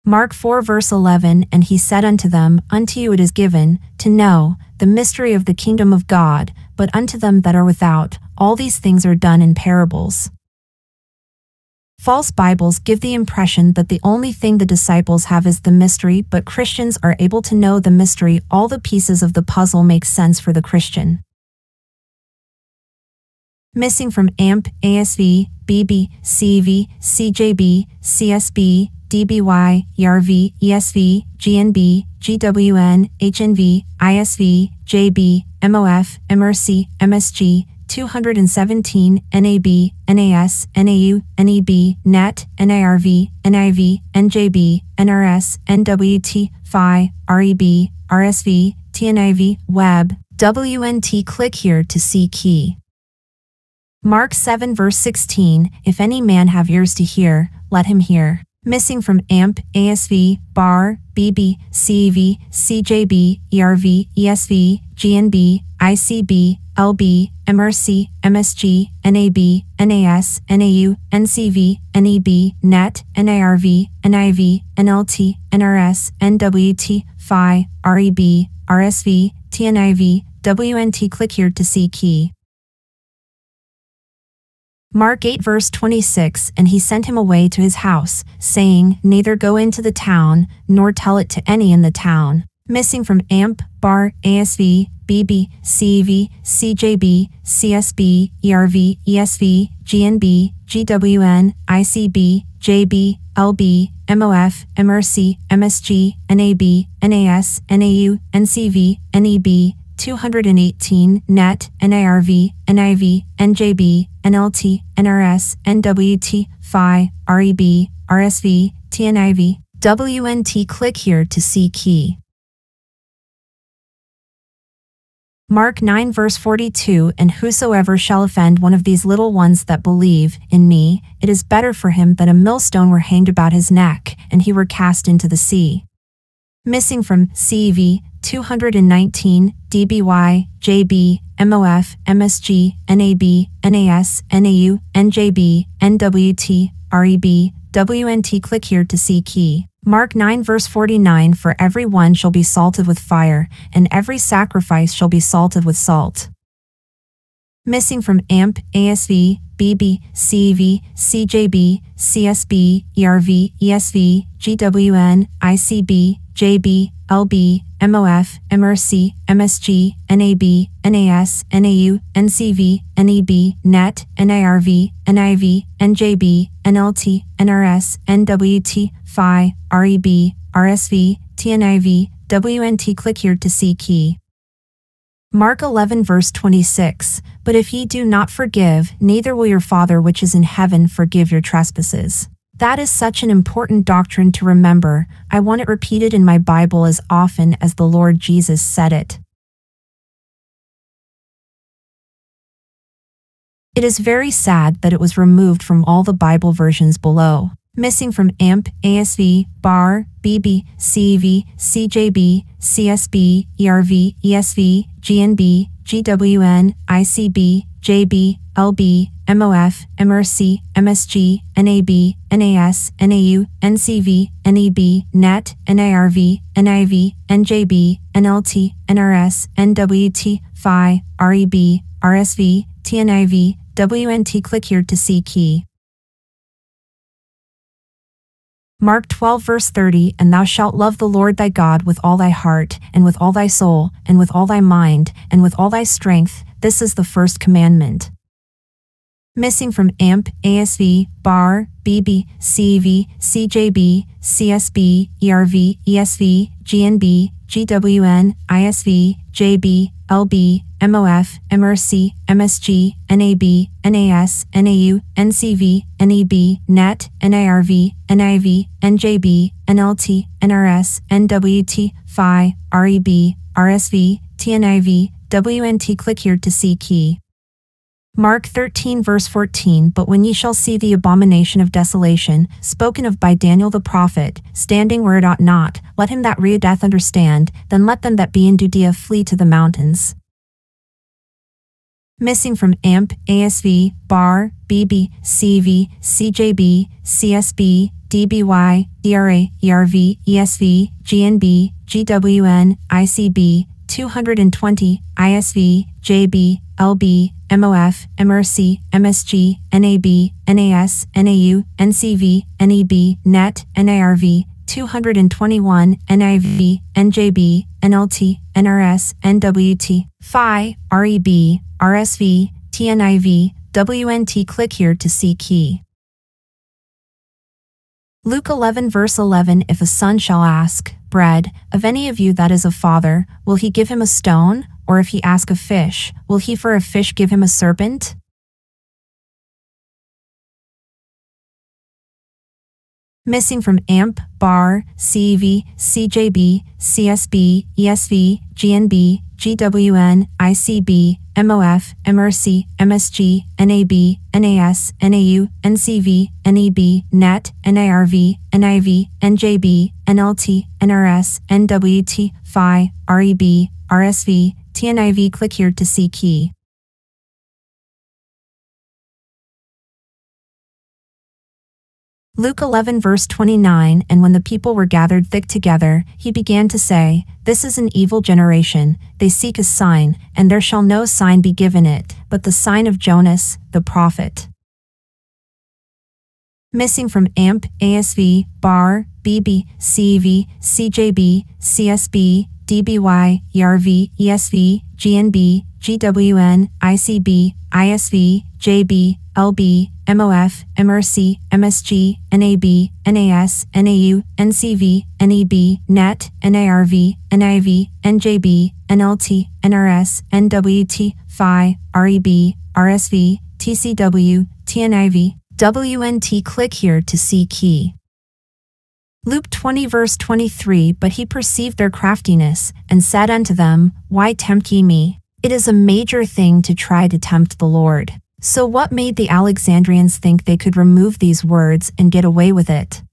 Mark 4 verse 11 And he said unto them, Unto you it is given, to know, the mystery of the kingdom of God, but unto them that are without, all these things are done in parables. False Bibles give the impression that the only thing the disciples have is the mystery, but Christians are able to know the mystery. All the pieces of the puzzle make sense for the Christian. Missing from AMP, ASV, BB, CV, CJB, CSB, DBY, ERV, ESV, GNB, GWN, HNV, ISV, JB, MOF, MRC, MSG, 217, NAB, NAS, NAU, NEB, NET, NIRV, NIV, NJB, NRS, NWT, PHI, REB, RSV, TNIV, Web, WNT. Click here to see key. Mark 7 verse 16 If any man have ears to hear, let him hear. Missing from AMP, ASV, BAR, BB, CEV, CJB, ERV, ESV, GNB, ICB, LB, MRC, MSG, NAB, NAS, NAU, NCV, NEB, NET, NIRV, NIV, NLT, NRS, NWT, PHI, REB, RSV, TNIV, WNT. Click here to see key. Mark 8 verse 26 And he sent him away to his house, saying, Neither go into the town, nor tell it to any in the town. Missing from AMP, BAR, ASV, BB, CEV, CJB, CSB, ERV, ESV, GNB, GWN, ICB, JB, LB, MOF, MRC, MSG, NAB, NAS, NAU, NCV, NEB, 218, NET, NIRV, NIV, NJB, NLT, NRS, NWT, PHI, REB, RSV, TNIV, WNT. Click here to see key. Mark 9 verse 42 And whosoever shall offend one of these little ones that believe in me, it is better for him that a millstone were hanged about his neck, and he were cast into the sea. Missing from CEV 219, DBY, JB, MOF, MSG, NAB, NAS, NAU, NJB, NWT, REB, WNT. Click here to see key. Mark 9 verse 49 For every one shall be salted with fire, and every sacrifice shall be salted with salt. Missing from AMP, ASV, BB, CEV, CJB, CSB, ERV, ESV, GWN, ICB, JB, LB, MOF, MRC, MSG, NAB, NAS, NAU, NCV, NEB, NET, NIRV, NIV, NJB, NLT, NRS, NWT, PHI, REB, RSV, TNIV, WNT. Click here to see key. Mark 11 verse 26 But if ye do not forgive, neither will your Father which is in heaven forgive your trespasses. That is such an important doctrine to remember. I want it repeated in my Bible as often as the Lord Jesus said it. It is very sad that it was removed from all the Bible versions below, missing from AMP, ASV, BAR, BB, CEV, CJB, CSB, ERV, ESV, GNB, GWN, ICB, JB, LB, MOF, MRC, MSG, NAB, NAS, NAU, NCV, NEB, NET, NIRV, NIV, NJB, NLT, NRS, NWT, PHI, REB, RSV, TNIV, WNT. Click here to see key. Mark 12 verse 30 And thou shalt love the Lord thy God with all thy heart, and with all thy soul, and with all thy mind, and with all thy strength. This is the first commandment. Missing from AMP, ASV, BAR, BB, CEV, CJB, CSB, ERV, ESV, GNB, GWN, ISV, JB, LB, MOF, MRC, MSG, NAB, NAS, NAU, NCV, NEB, NET, NIRV, NIV, NJB, NLT, NRS, NWT, PHI, REB, RSV, TNIV, WNT. Click here to see key. Mark 13 verse 14 But when ye shall see the abomination of desolation, spoken of by Daniel the prophet, standing where it ought not, let him that readeth understand, then let them that be in Judea flee to the mountains. Missing from AMP, ASV, BAR, BB, CEV, CJB, CSB, DBY, DRA, ERV, ESV, GNB, GWN, ICB, 220, ISV, JB, LB, MOF, MRC, MSG, NAB, NAS, NAU, NCV, NEB, NET, NIRV, 221, NIV, NJB, NLT, NRS, NWT, PHI, REB, RSV, TNIV, WNT. Click here to see key. Luke 11 verse 11 If a son shall ask bread of any of you that is a father, will he give him a stone? Or if he ask a fish, will he for a fish give him a serpent? Missing from AMP, BAR, CEV, CJB, CSB, ESV, GNB, GWN, ICB, MOF, MRC, MSG, NAB, NAS, NAU, NCV, NEB, NET, NIRV, NIV, NJB, NLT, NRS, NWT, PHI, REB, RSV, TNIV. Click here to see key. Luke 11 verse 29 And when the people were gathered thick together, he began to say, This is an evil generation, they seek a sign, and there shall no sign be given it, but the sign of Jonas, the prophet. Missing from AMP, ASV, BAR, BB, CEV, CJB, CSB, DBY, ERV, ESV, GNB, GWN, ICB, ISV, JB, LB, MOF, MRC, MSG, NAB, NAS, NAU, NCV, NEB, NET, NIRV, NIV, NJB, NLT, NRS, NWT, PHI, REB, RSV, TCW, TNIV, WNT. Click here to see key. Luke 20 verse 23 But he perceived their craftiness, and said unto them, Why tempt ye me? It is a major thing to try to tempt the Lord. So what made the Alexandrians think they could remove these words and get away with it?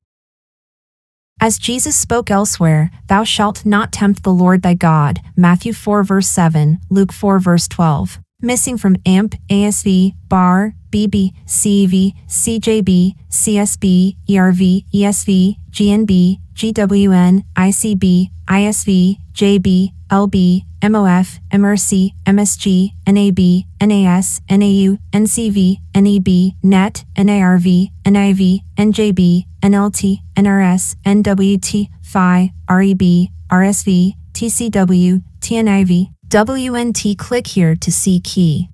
As Jesus spoke elsewhere, Thou shalt not tempt the Lord thy God, Matthew 4 verse 7, Luke 4 verse 12. Missing from AMP, ASV, BAR, BB, CEV, CJB, CSB, ERV, ESV, GNB, GWN, ICB, ISV, JB, LB, MOF, MRC, MSG, NAB, NAS, NAU, NCV, NEB, NET, NIRV, NIV, NJB, NLT, NRS, NWT, PHI, REB, RSV, TCW, TNIV, WNT. Click here to see key.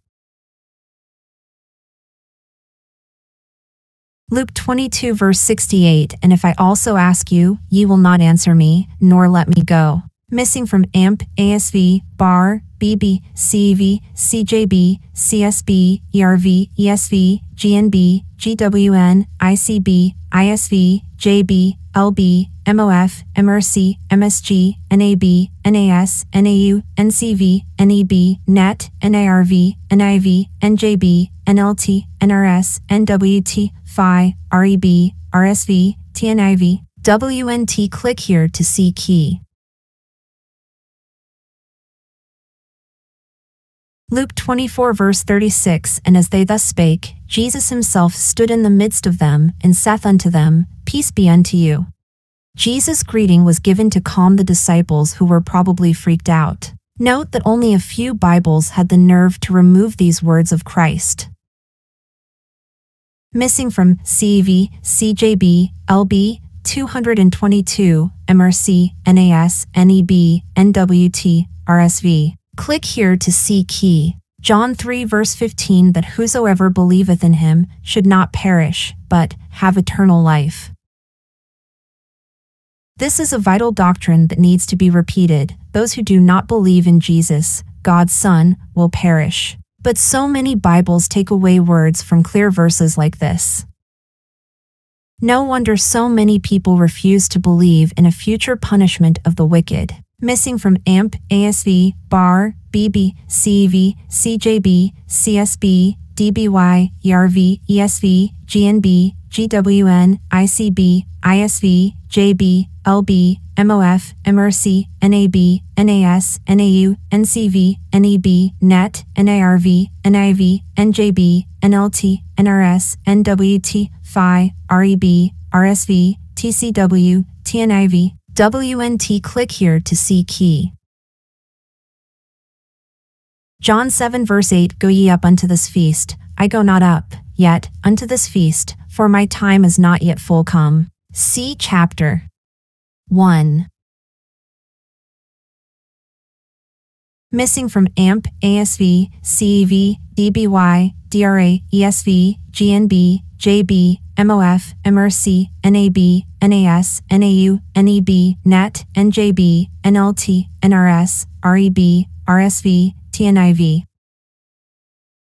Luke 22 verse 68 And if I also ask you, ye will not answer me, nor let me go missing from AMP, ASV, BAR, BB, CEV, CJB, CSB, ERV, ESV, GNB, GWN, ICB, ISV, JB, LB, MOF, MRC, MSG, NAB, NAS, NAU, NCV, NEB, NET, NIRV, NIV, NJB, NLT, NRS, NWT, PHI, REB, RSV, TNIV, WNT. Click here to see key. Luke 24 verse 36 And as they thus spake, Jesus himself stood in the midst of them, and saith unto them, Peace be unto you. Jesus' greeting was given to calm the disciples who were probably freaked out. Note that only a few Bibles had the nerve to remove these words of Christ. Missing from CEV, CJB, LB, 222, MRC, NAS, NEB, NWT, RSV. Click here to see key. John 3 verse 15 that whosoever believeth in him should not perish, but have eternal life. This is a vital doctrine that needs to be repeated. Those who do not believe in Jesus, God's Son, will perish. But so many Bibles take away words from clear verses like this. No wonder so many people refuse to believe in a future punishment of the wicked missing from AMP, ASV, BAR, BB, CEV, CJB, CSB, DBY, ERV, ESV, GNB, GWN, ICB, ISV, JB, LB, MOF, MRC, NAB, NAS, NAU, NCV, NEB, NET, NIRV, NIV, NJB, NLT, NRS, NWT, PHI, REB, RSV, TCW, TNIV, WNT. Click here to see key. John 7 verse 8 Go ye up unto this feast, I go not up, yet, unto this feast, for my time is not yet full come. See chapter 1. Missing from AMP, ASV, CEV, DBY, DRA, ESV, GNB, JB, MOF, MRC, NAB, NAS, NAU, NEB, NET, NJB, NLT, NRS, REB, RSV, TNIV.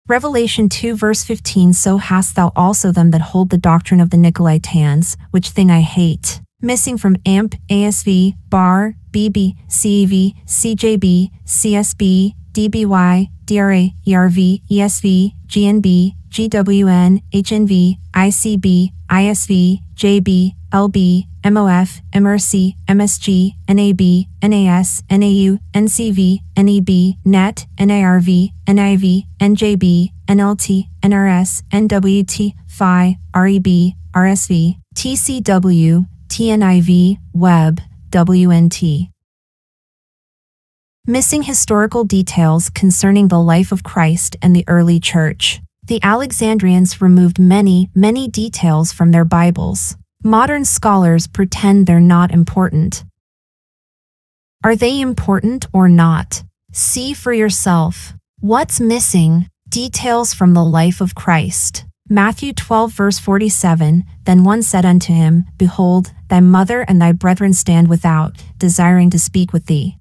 Revelation 2 verse 15 So hast thou also them that hold the doctrine of the Nicolaitans, which thing I hate. Missing from AMP, ASV, BAR, BB, CEV, CJB, CSB, DBY, DRA, ERV, ESV, GNB, GWN, HNV, ICB, ISV, JB, LB, MOF, MRC, MSG, NAB, NAS, NAU, NCV, NEB, NET, NIRV, NIV, NJB, NLT, NRS, NWT, PHI, REB, RSV, TCW, TNIV, Web, WNT. Missing historical details concerning the life of Christ and the early church. The Alexandrians removed many, many details from their Bibles. Modern scholars pretend they're not important. Are they important or not? See for yourself. What's missing? Details from the life of Christ. Matthew 12, verse 47 Then one said unto him, Behold, thy mother and thy brethren stand without, desiring to speak with thee.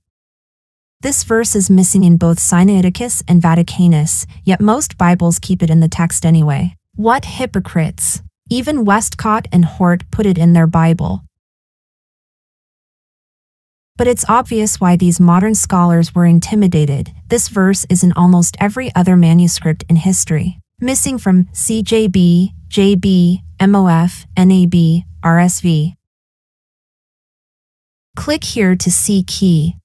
This verse is missing in both Sinaiticus and Vaticanus, yet most Bibles keep it in the text anyway. What hypocrites! Even Westcott and Hort put it in their Bible. But it's obvious why these modern scholars were intimidated. This verse is in almost every other manuscript in history. Missing from CJB, JB, MOF, NAB, RSV. Click here to see key.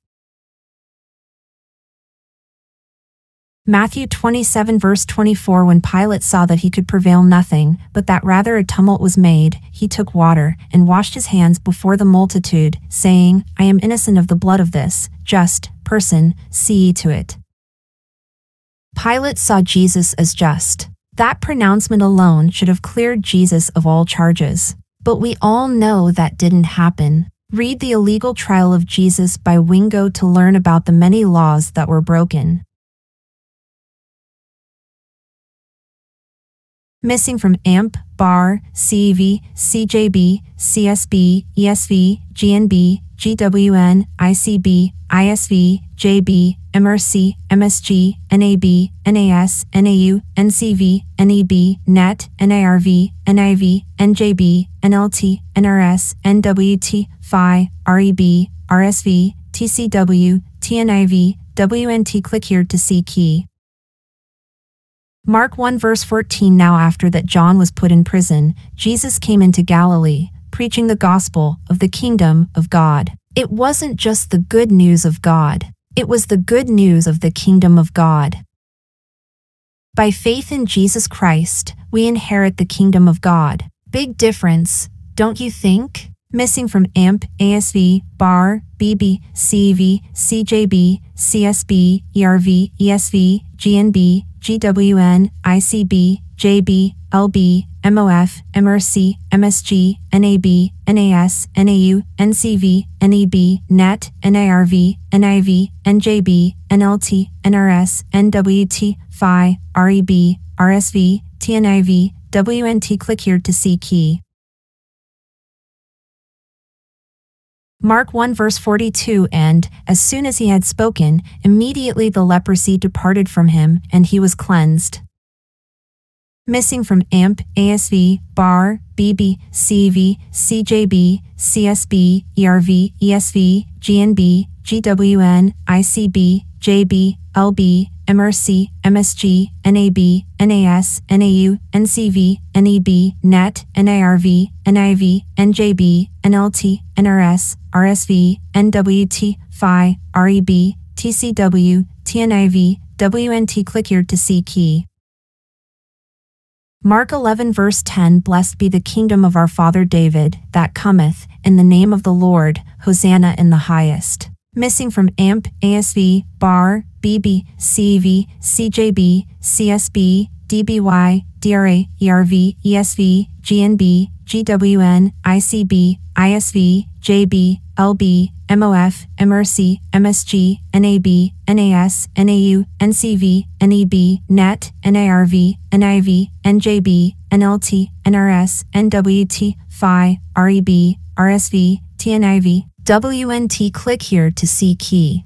Matthew 27 verse 24 When Pilate saw that he could prevail nothing, but that rather a tumult was made, he took water, and washed his hands before the multitude, saying, I am innocent of the blood of this, just, person, see to it. Pilate saw Jesus as just. That pronouncement alone should have cleared Jesus of all charges. But we all know that didn't happen. Read The Illegal Trial of Jesus by Wingo to learn about the many laws that were broken. Missing from AMP, BAR, CEV, CJB, CSB, ESV, GNB, GWN, ICB, ISV, JB, MRC, MSG, NAB, NAS, NAU, NCV, NEB, NET, NIRV, NIV, NJB, NLT, NRS, NWT, PHI, REB, RSV, TCW, TNIV, WNT. Click here to see key. Mark 1 verse 14 Now after that John was put in prison, Jesus came into Galilee, preaching the gospel of the kingdom of God. It wasn't just the good news of God, it was the good news of the kingdom of God. By faith in Jesus Christ, we inherit the kingdom of God. Big difference, don't you think? Missing from AMP, ASV, BAR, BB, CEV, CJB, CSB, ERV, ESV, GNB, GWN, ICB, JB, LB, MOF, MRC, MSG, NAB, NAS, NAU, NCV, NEB, NET, NIRV, NIV, NJB, NLT, NRS, NWT, PHI, REB, RSV, TNIV, WNT. Click here to see key. Mark 1 verse 42 And, as soon as he had spoken, immediately the leprosy departed from him, and he was cleansed. Missing from AMP, ASV, BAR, BB, CEV, CJB, CSB, ERV, ESV, GNB, GWN, ICB, JB, LB, MRC, MSG, NAB, NAS, NAU, NCV, NEB, NET, NIRV, NIV, NJB, NLT, NRS, RSV, NWT, PHI, REB, TCW, TNIV, WNT. Click here to see key. Mark 11 verse 10 Blessed be the kingdom of our father David, that cometh, in the name of the Lord, Hosanna in the highest. Missing from AMP, ASV, BAR, BB, CEV, CJB, CSB, DBY, DRA, ERV, ESV, GNB, GWN, ICB, ISV, JB, LB, MOF, MRC, MSG, NAB, NAS, NAU, NCV, NEB, NET, NIRV, NIV, NJB, NLT, NRS, NWT, PHI, REB, RSV, TNIV, WNT. Click here to see key.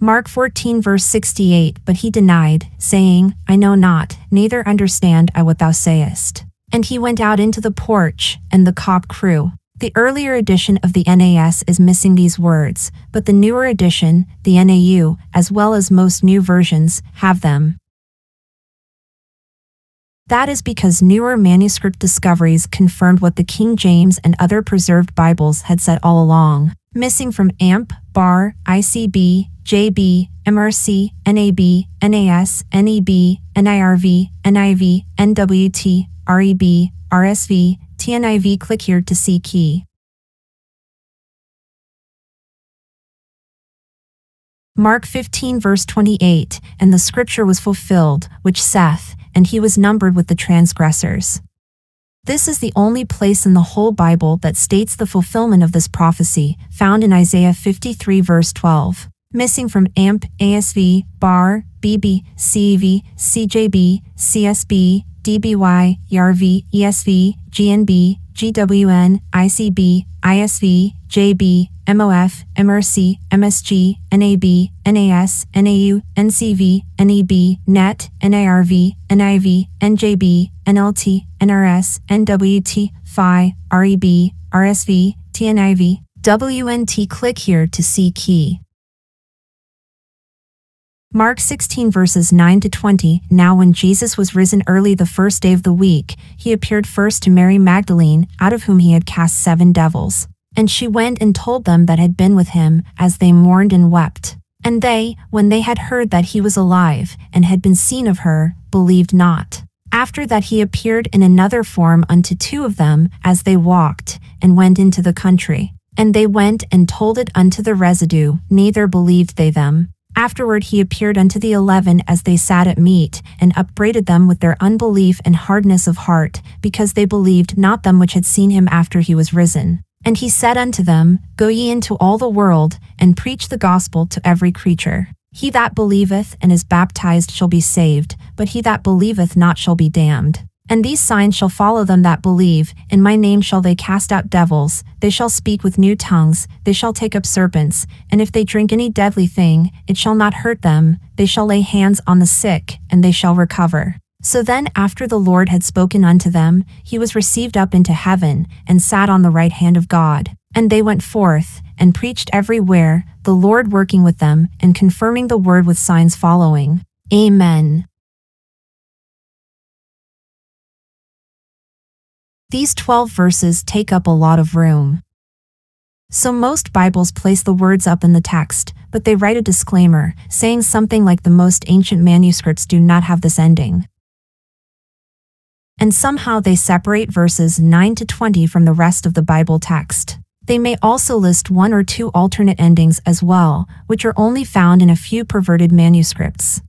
Mark 14 verse 68 But he denied, saying, I know not, neither understand I what thou sayest. And he went out into the porch, and the cock crew. The earlier edition of the NAS is missing these words, but the newer edition, the NAU, as well as most new versions, have them. That is because newer manuscript discoveries confirmed what the King James and other preserved Bibles had said all along. Missing from AMP, BAR, ICB, JB, MRC, NAB, NAS, NEB, NIRV, NIV, NWT, REB, RSV, TNIV. Click here to see key. Mark 15 verse 28, And the scripture was fulfilled, which saith, And he was numbered with the transgressors. This is the only place in the whole Bible that states the fulfillment of this prophecy, found in Isaiah 53 verse 12. Missing from AMP, ASV, BAR, BB, CEV, CJB, CSB, DBY, ERV, ESV, GNB, GWN, ICB, ISV, JB, MOF, MRC, MSG, NAB, NAS, NAU, NCV, NEB, NET, NIRV, NIV, NJB, NLT, NRS, NWT, PHI, REB, RSV, TNIV, WNT. Click here to see key. Mark 16 verses 9 to 20 Now when Jesus was risen early the first day of the week, he appeared first to Mary Magdalene, out of whom he had cast seven devils. And she went and told them that had been with him, as they mourned and wept. And they, when they had heard that he was alive, and had been seen of her, believed not. After that he appeared in another form unto two of them, as they walked, and went into the country. And they went and told it unto the residue, neither believed they them. Afterward he appeared unto the eleven as they sat at meat, and upbraided them with their unbelief and hardness of heart, because they believed not them which had seen him after he was risen. And he said unto them, Go ye into all the world, and preach the gospel to every creature. He that believeth and is baptized shall be saved, but he that believeth not shall be damned. And these signs shall follow them that believe. In my name shall they cast out devils. They shall speak with new tongues. They shall take up serpents. And if they drink any deadly thing, it shall not hurt them. They shall lay hands on the sick, and they shall recover. So then, after the Lord had spoken unto them, he was received up into heaven, and sat on the right hand of God. And they went forth, and preached everywhere, the Lord working with them, and confirming the word with signs following. Amen. These 12 verses take up a lot of room. So most Bibles place the words up in the text, but they write a disclaimer, saying something like the most ancient manuscripts do not have this ending. And somehow they separate verses 9 to 20 from the rest of the Bible text. They may also list one or two alternate endings as well, which are only found in a few perverted manuscripts.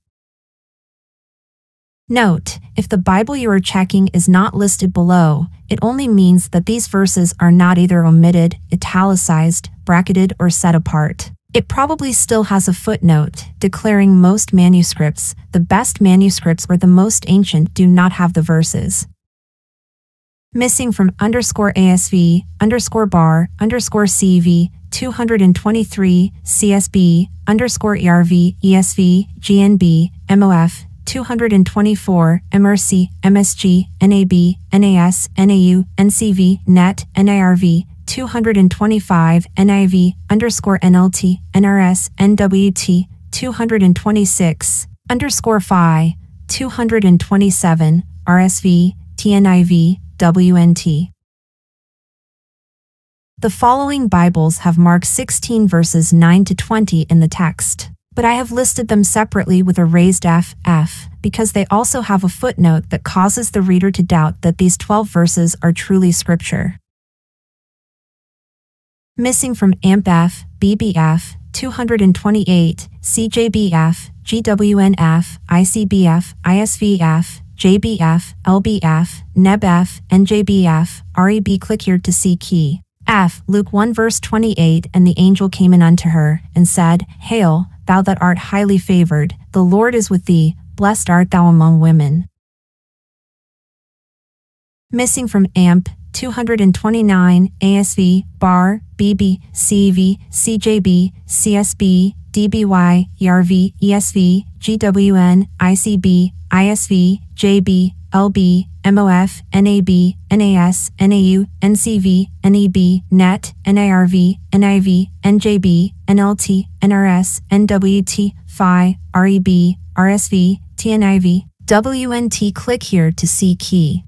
Note, if the Bible you are checking is not listed below, it only means that these verses are not either omitted, italicized, bracketed, or set apart. It probably still has a footnote declaring most manuscripts, the best manuscripts or the most ancient, do not have the verses. Missing from underscore ASV, underscore bar, underscore CV, 223, CSB, underscore ERV, ESV, GNB, MOF, 224, MRC, MSG, NAB, NAS, NAU, NCV, NET, NIRV, 225, NIV, underscore NLT, NRS, NWT, 226, underscore PHI, 227, RSV, TNIV, WNT. The following Bibles have Mark 16 verses 9 to 20 in the text but I have listed them separately with a raised F, F, because they also have a footnote that causes the reader to doubt that these 12 verses are truly scripture. Missing from AMPF, BBF, 228, CJBF, GWNF, ICBF, ISVF, JBF, LBF, NEBF, NJBF, REB. Click here to see key. F. Luke 1 verse 28 And the angel came in unto her, and said, Hail, thou that art highly favored, the Lord is with thee, blessed art thou among women. Missing from AMP 229, ASV, BAR, BB, CEV, CJB, CSB, DBY, ERV, ESV, GWN, ICB, ISV, JB, LB, MOF, NAB, NAS, NAU, NCV, NEB, NET, NIRV, NIV, NJB, NLT, NRS, NWT, PHI, REB, RSV, TNIV, WNT. Click here to see key.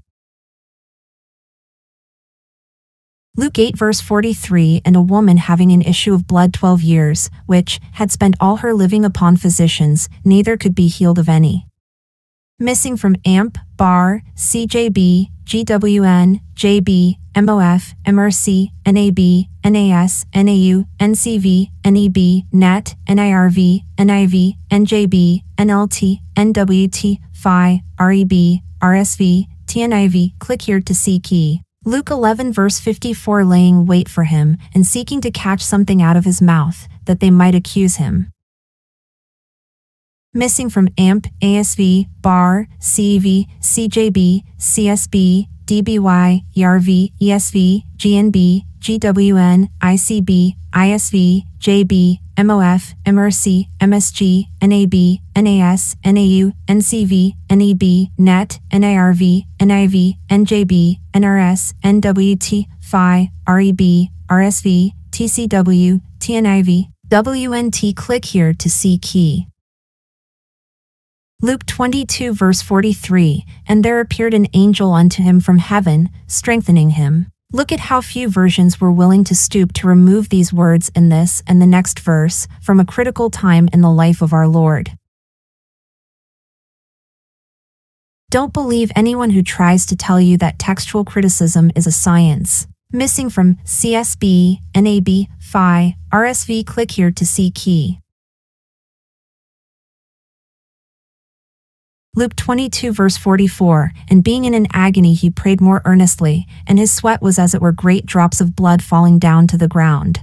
Luke 8 verse 43 And a woman having an issue of blood 12 years, which had spent all her living upon physicians, neither could be healed of any. Missing from AMP, BAR, CJB, GWN, JB, MOF, MRC, NAB, NAS, NAU, NCV, NEB, NET, NIRV, NIV, NJB, NLT, NWT, PHI, REB, RSV, TNIV. Click here to see key. Luke 11 verse 54 laying wait for him and seeking to catch something out of his mouth, that they might accuse him. Missing from AMP, ASV, BAR, CEV, CJB, CSB, DBY, ERV, ESV, GNB, GWN, ICB, ISV, JB, MOF, MRC, MSG, NAB, NAS, NAU, NCV, NEB, NET, NIRV, NIV, NJB, NRS, NWT, PHI, REB, RSV, TCW, TNIV, WNT. Click here to see key. Luke 22 verse 43, And there appeared an angel unto him from heaven, strengthening him. Look at how few versions were willing to stoop to remove these words in this and the next verse from a critical time in the life of our Lord. Don't believe anyone who tries to tell you that textual criticism is a science. Missing from CSB, NAB, PHI, RSV. Click here to see key. Luke 22 verse 44, And being in an agony he prayed more earnestly, and his sweat was as it were great drops of blood falling down to the ground.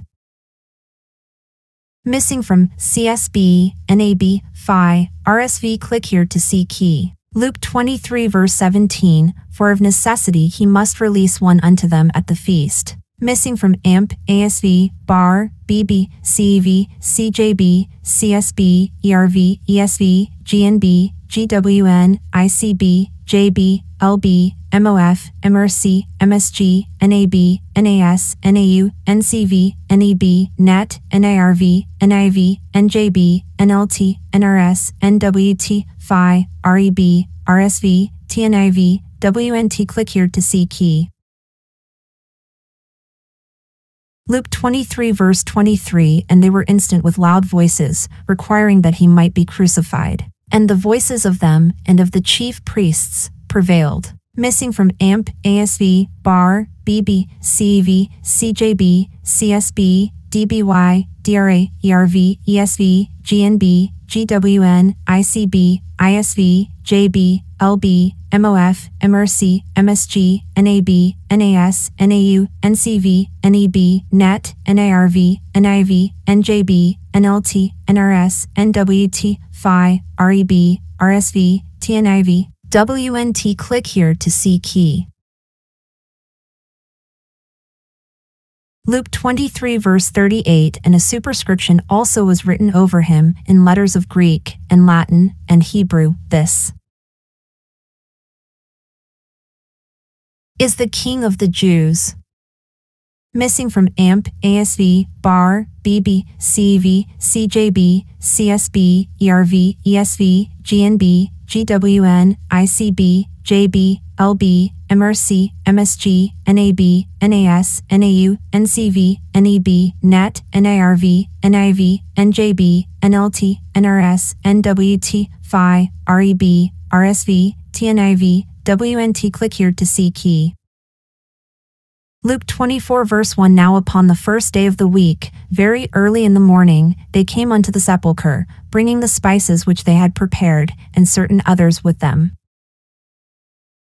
Missing from CSB, NAB, PHI, RSV click here to see key. Luke 23 verse 17, For of necessity he must release one unto them at the feast. Missing from AMP, ASV, BAR, BB, CEV, CJB, CSB, ERV, ESV, GNB, GWN, ICB, JB, LB, MOF, MRC, MSG, NAB, NAS, NAU, NCV, NEB, NET, NIRV, NIV, NJB, NLT, NRS, NWT, PHI, REB, RSV, TNIV, WNT. Click here to see key. Luke 23 verse 23 And they were instant with loud voices, requiring that he might be crucified. And the voices of them and of the chief priests prevailed. Missing from AMP, ASV, BAR, BB, CEV, CJB, CSB, DBY, DRA, ERV, ESV, GNB, GWN, ICB, ISV, JB, LB, MOF, MRC, MSG, NAB, NAS, NAU, NCV, NEB, NET, NIRV, NIV, NJB, NLT, NRS, NWT, PHI, REB, RSV, TNIV, WNT. Click here to see key. Luke 23 verse 38 and a superscription also was written over him in letters of Greek and Latin and Hebrew, this is the King of the Jews. Missing from AMP, ASV, BAR, BB, CEV, CJB, CSB, ERV, ESV, GNB, GWN, ICB, JB, LB, MRC, MSG, NAB, NAS, NAU, NCV, NEB, NET, NIRV, NIV, NJB, NLT, NRS, NWT, PHI, REB, RSV, TNIV, WNT. Click here to see key. Luke 24 verse 1 Now upon the first day of the week, very early in the morning, they came unto the sepulchre, bringing the spices which they had prepared, and certain others with them.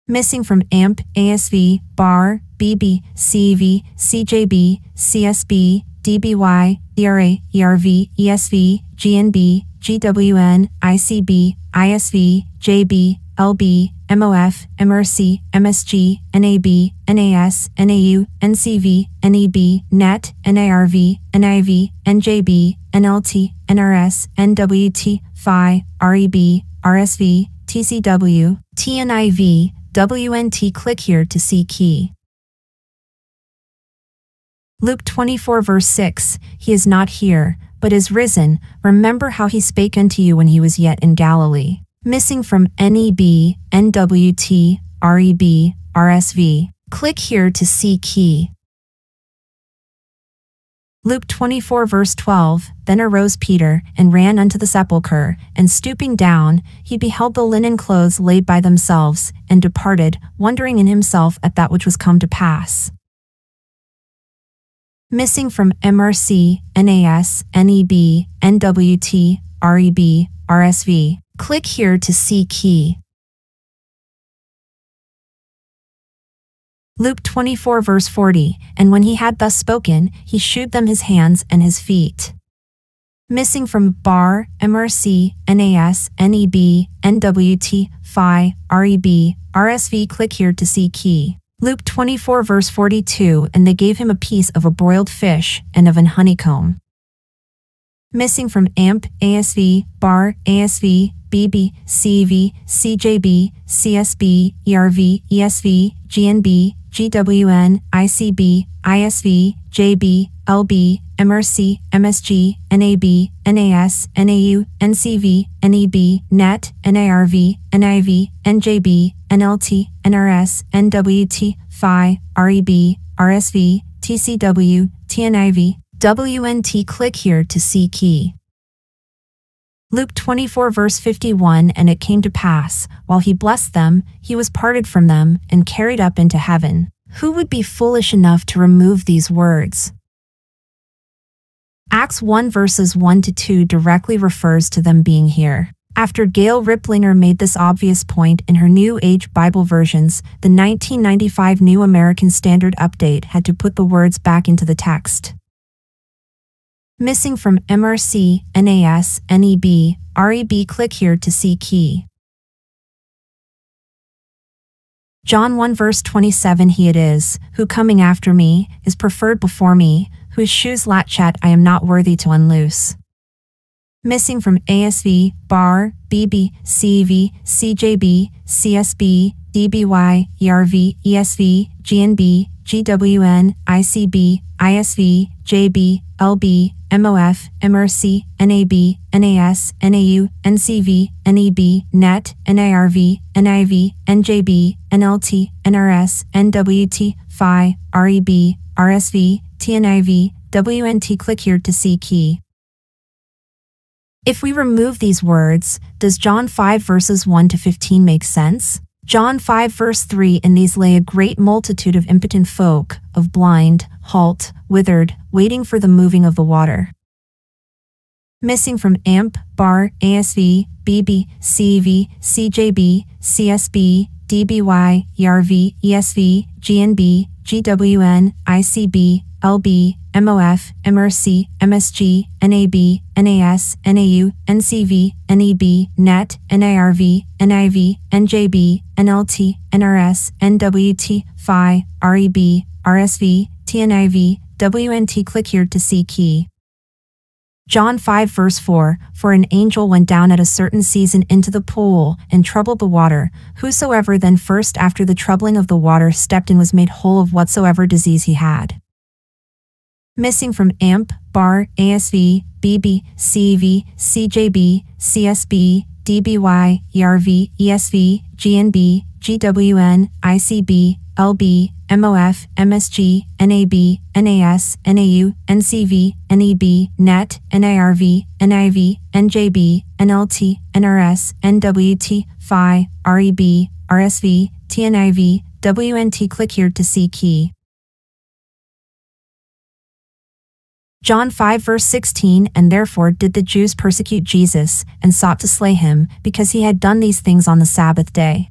Missing from AMP, ASV, BAR, BB, CEV, CJB, CSB, DBY, DRA, ERV, ESV, GNB, GWN, ICB, ISV, JB, LB, MOF, MRC, MSG, NAB, NAS, NAU, NCV, NEB, NET, NIRV, NIV, NJB, NLT, NRS, NWT, PHI, REB, RSV, TCW, TNIV, WNT. Click here to see key. Luke 24 verse 6 He is not here, but is risen. Remember how he spake unto you when he was yet in Galilee missing from NEB, NWT, REB, RSV. Click here to see key. Luke 24 verse 12 Then arose Peter, and ran unto the sepulchre, and stooping down, he beheld the linen clothes laid by themselves, and departed, wondering in himself at that which was come to pass. Missing from MRC, NAS, NEB, NWT, REB, RSV. Click here to see key. Luke 24 verse 40, And when he had thus spoken, he shewed them his hands and his feet. Missing from BAR, MRC, NAS, NEB, NWT, PHI, REB, RSV click here to see key. Luke 24 verse 42, And they gave him a piece of a broiled fish and of an honeycomb. Missing from AMP, ASV, BAR, ASV, BB, CEV, CJB, CSB, ERV, ESV, GNB, GWN, ICB, ISV, JB, LB, MRC, MSG, NAB, NAS, NAU, NCV, NEB, NET, NIRV, NIV, NJB, NLT, NRS, NWT, PHI, REB, RSV, TCW, TNIV, WNT. Click here to see key. Luke 24 verse 51 And it came to pass, while he blessed them, he was parted from them and carried up into heaven. Who would be foolish enough to remove these words? Acts 1 verses 1 to 2 directly refers to them being here. After Gail Riplinger made this obvious point in her New Age Bible versions, the 1995 New American Standard Update had to put the words back into the text missing from MRC, NAS, NEB, REB. Click here to see key. John 1 verse 27 He it is, who coming after me, is preferred before me, whose shoes latchet I am not worthy to unloose. Missing from ASV, BAR, BB, CEV, CJB, CSB, DBY, ERV, ESV, GNB, GWN, ICB, ISV, JB, LB, MOF, MRC, NAB, NAS, NAU, NCV, NEB, NET, NIRV, NIV, NJB, NLT, NRS, NWT, PHI, REB, RSV, TNIV, WNT. Click here to see key. If we remove these words, does John 5 verses 1 to 15 make sense? John 5 verse 3 In these lay a great multitude of impotent folk, of blind, halt, withered, waiting for the moving of the water. Missing from AMP, BAR, ASV, BB, CEV, CJB, CSB, DBY, ERV, ESV, GNB, GWN, ICB, LB, MOF, MRC, MSG, NAB, NAS, NAU, NCV, NEB, NET, NIRV, NIV, NJB, NLT, NRS, NWT, PHI, REB, RSV, TNIV, WNT. Click here to see key. John 5 verse 4 For an angel went down at a certain season into the pool and troubled the water. Whosoever then first after the troubling of the water stepped in was made whole of whatsoever disease he had missing from AMP, BAR, ASV, BB, CEV, CJB, CSB, DBY, ERV, ESV, GNB, GWN, ICB, LB, MOF, MSG, NAB, NAS, NAU, NCV, NEB, NET, NIRV, NIV, NJB, NLT, NRS, NWT, PHI, REB, RSV, TNIV, WNT. Click here to see key. John 5 verse 16 And therefore did the Jews persecute Jesus, and sought to slay him, because he had done these things on the Sabbath day.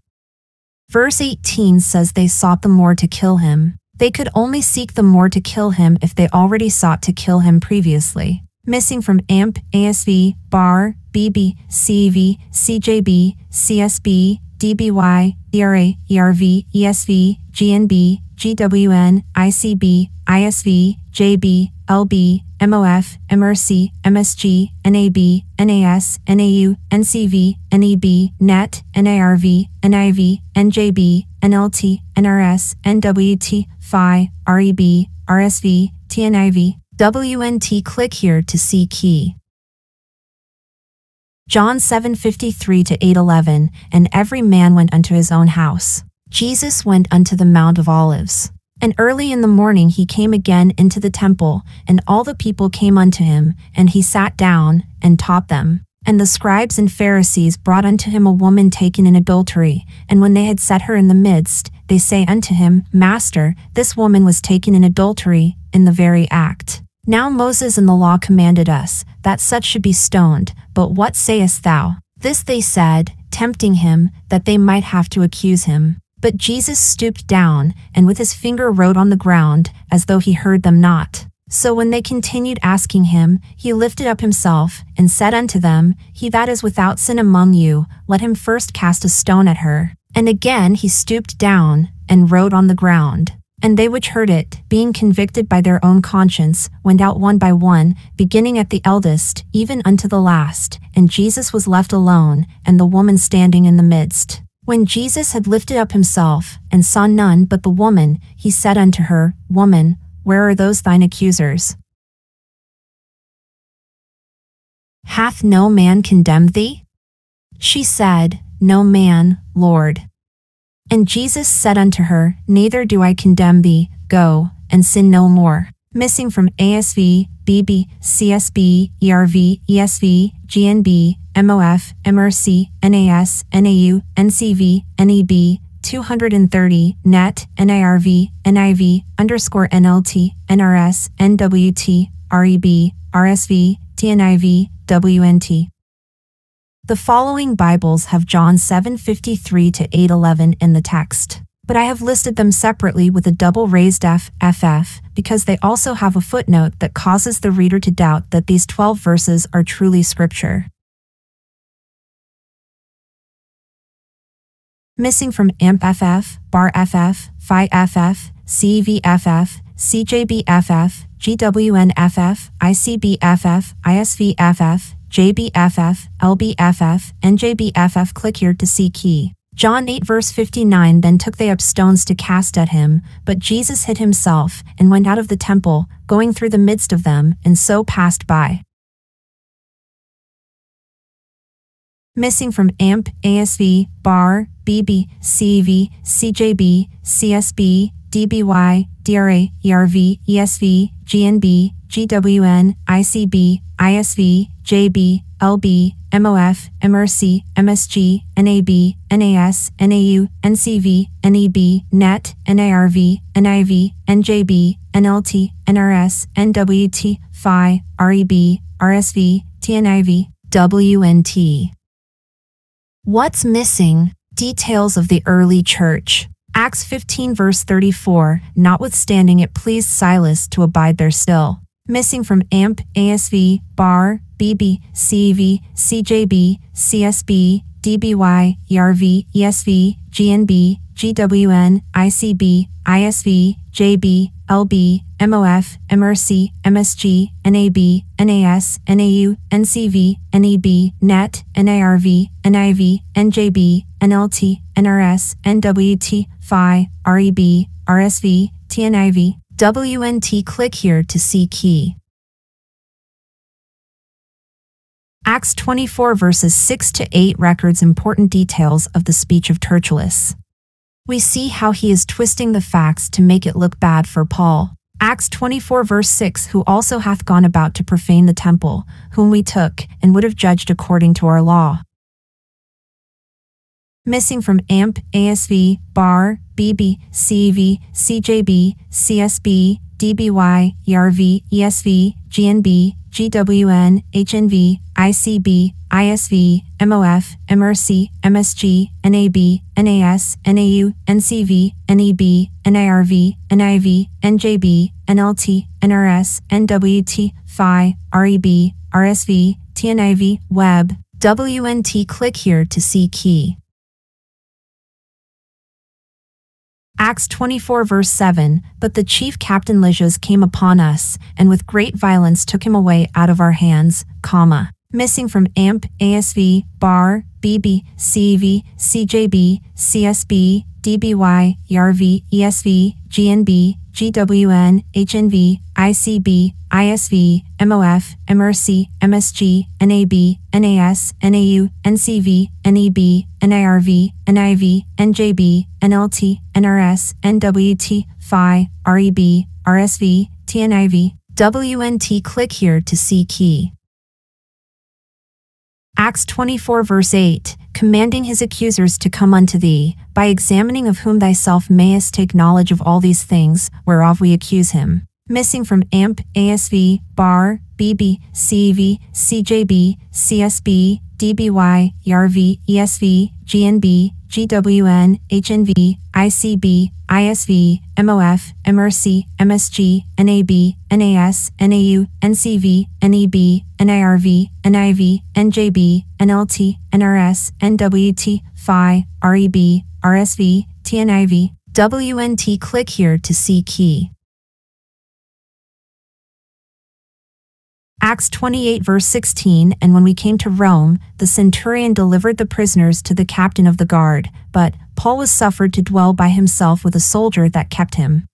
Verse 18 says they sought the more to kill him. They could only seek the more to kill him if they already sought to kill him previously. Missing from AMP, ASV, BAR, BB, CEV, CJB, CSB, DBY, DRA, ERV, ESV, GNB, GWN, ICB, ISV, JB, LB, MOF, MRC, MSG, NAB, NAS, NAU, NCV, NEB, NET, NIRV, NIV, NJB, NLT, NRS, NWT, PHI, REB, RSV, TNIV, WNT. Click here to see key. John 7:53 to 8:11 And every man went unto his own house. Jesus went unto the Mount of Olives. And early in the morning he came again into the temple, and all the people came unto him, and he sat down, and taught them. And the scribes and Pharisees brought unto him a woman taken in adultery, and when they had set her in the midst, they say unto him, Master, this woman was taken in adultery, in the very act. Now Moses in the law commanded us, that such should be stoned, but what sayest thou? This they said, tempting him, that they might have to accuse him. But Jesus stooped down, and with his finger wrote on the ground, as though he heard them not. So when they continued asking him, he lifted up himself, and said unto them, He that is without sin among you, let him first cast a stone at her. And again he stooped down, and wrote on the ground. And they which heard it, being convicted by their own conscience, went out one by one, beginning at the eldest, even unto the last. And Jesus was left alone, and the woman standing in the midst. When Jesus had lifted up himself, and saw none but the woman, he said unto her, Woman, where are those thine accusers? Hath no man condemned thee? She said, No man, Lord. And Jesus said unto her, Neither do I condemn thee, go, and sin no more. Missing from ASV, BB, CSB, ERV, ESV, GNB, MOF, MRC, NAS, NAU, NCV, NEB, 230, NET, NIRV, NIV, underscore NLT, NRS, NWT, REB, RSV, TNIV, WNT. The following Bibles have John 7:53 to 8:11 in the text, but I have listed them separately with a double raised F FF because they also have a footnote that causes the reader to doubt that these 12 verses are truly scripture. Missing from AMP-FF, BAR-FF, PHI-FF, CEV-FF, CJB-FF, GWN-FF, ICB-FF, ISV-FF, JB-FF, LB-FF, NJB-FF. Click here to see key. John 8 verse 59 Then took they up stones to cast at him, but Jesus hid himself, and went out of the temple, going through the midst of them, and so passed by. Missing from AMP, ASV, BAR, BB, CEV, CJB, CSB, DBY, DRA, ERV, ESV, GNB, GWN, ICB, ISV, JB, LB, MOF, MRC, MSG, NAB, NAS, NAU, NCV, NEB, NET, NIRV, NIV, NJB, NLT, NRS, NWT, PHI, REB, RSV, TNIV, WNT. What's missing? Details of the early church. Acts 15 verse 34, notwithstanding it pleased Silas to abide there still. Missing from AMP, ASV, BAR, BB, CEV, CJB, CSB, DBY, ERV, ESV, GNB, GWN, ICB, ISV, JB, LB, MOF, MRC, MSG, NAB, NAS, NAU, NCV, NEB, NET, NIRV, NIV, NJB, NLT, NRS, NWT, PHI, REB, RSV, TNIV, WNT. Click here to see key. Acts 24 verses 6 to 8 records important details of the speech of Tertullus. We see how he is twisting the facts to make it look bad for Paul. Acts 24 verse 6 Who also hath gone about to profane the temple, whom we took, and would have judged according to our law. Missing from AMP, ASV, BAR, BB, CEV, CJB, CSB, DBY, ERV, ESV, GNB, GWN, HNV, ICB, ISV, MOF, MRC, MSG, NAB, NAS, NAU, NCV, NEB, NIRV, NIV, NJB, NLT, NRS, NWT, PHI, REB, RSV, TNIV, Web, WNT. Click here to see key. Acts 24 verse 7 But the chief captain Lysias came upon us, and with great violence took him away out of our hands, comma. Missing from AMP, ASV, BAR, BB, CEV, CJB, CSB, DBY, ERV, ESV, GNB, GWN, HNV, ICB, ISV, MOF, MRC, MSG, NAB, NAS, NAU, NCV, NEB, NIRV, NIV, NJB, NLT, NRS, NWT, PHI, REB, RSV, TNIV, WNT. Click here to see key. Acts 24 verse 8, commanding his accusers to come unto thee, by examining of whom thyself mayest take knowledge of all these things, whereof we accuse him. Missing from AMP, ASV, BAR, BB, CEV, CJB, CSB, DBY, ERV, ESV, GNB, GWN, HNV, ICB, ISV, MOF, MRC, MSG, NAB, NAS, NAU, NCV, NEB, NIRV, NIV, NJB, NLT, NRS, NWT, PHI, REB, RSV, TNIV, WNT. Click here to see key. Acts 28 verse 16 And when we came to Rome, the centurion delivered the prisoners to the captain of the guard, but Paul was suffered to dwell by himself with a soldier that kept him.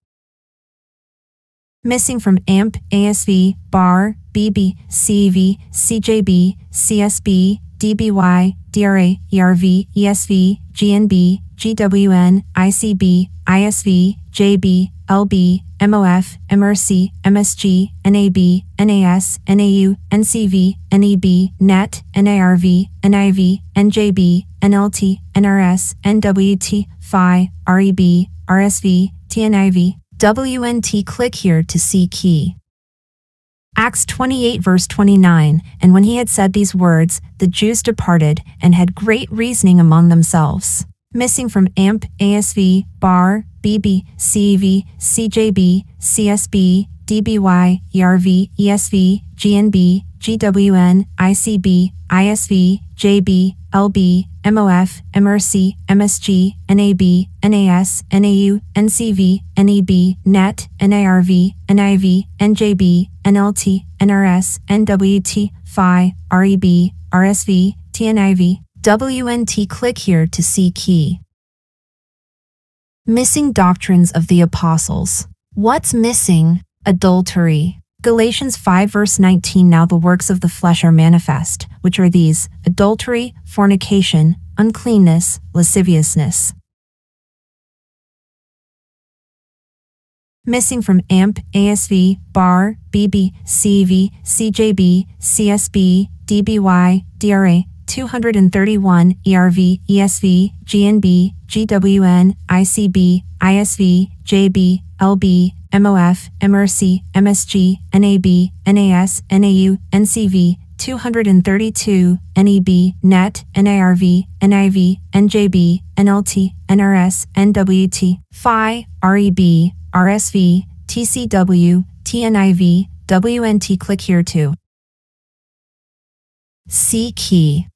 Missing from AMP, ASV, BAR, BB, CEV, CJB, CSB, DBY, DRA, ERV, ESV, GNB, GWN, ICB, ISV, JB, LB, MOF, MRC, MSG, NAB, NAS, NAU, NCV, NEB, NET, NIRV, NIV, NJB, NLT, NRS, NWT, PHI, REB, RSV, TNIV, WNT. Click here to see key. Acts 28 verse 29 And when he had said these words, the Jews departed and had great reasoning among themselves. Missing from AMP, ASV, BAR, BB, CEV, CJB, CSB, DBY, ERV, ESV, GNB, GWN, ICB, ISV, JB, LB, MOF, MRC, MSG, NAB, NAS, NAU, NCV, NEB, NET, NIRV, NIV, NJB, NLT, NRS, NWT, PHI, REB, RSV, TNIV, WNT. Click here to see key. Missing doctrines of the apostles. What's missing? Adultery. Galatians 5 verse 19 Now the works of the flesh are manifest, which are these adultery, fornication, uncleanness, lasciviousness. Missing from AMP, ASV, BAR, BB, CEV, CJB, CSB, DBY, DRA, 231, ERV, ESV, GNB, GWN, ICB, ISV, JB, LB, MOF, MRC, MSG, NAB, NAS, NAU, NCV, 232, NEB, NET, NIRV, NIV, NJB, NLT, NRS, NWT, PHI, REB, RSV, TCW, TNIV, WNT. Click here too. C key.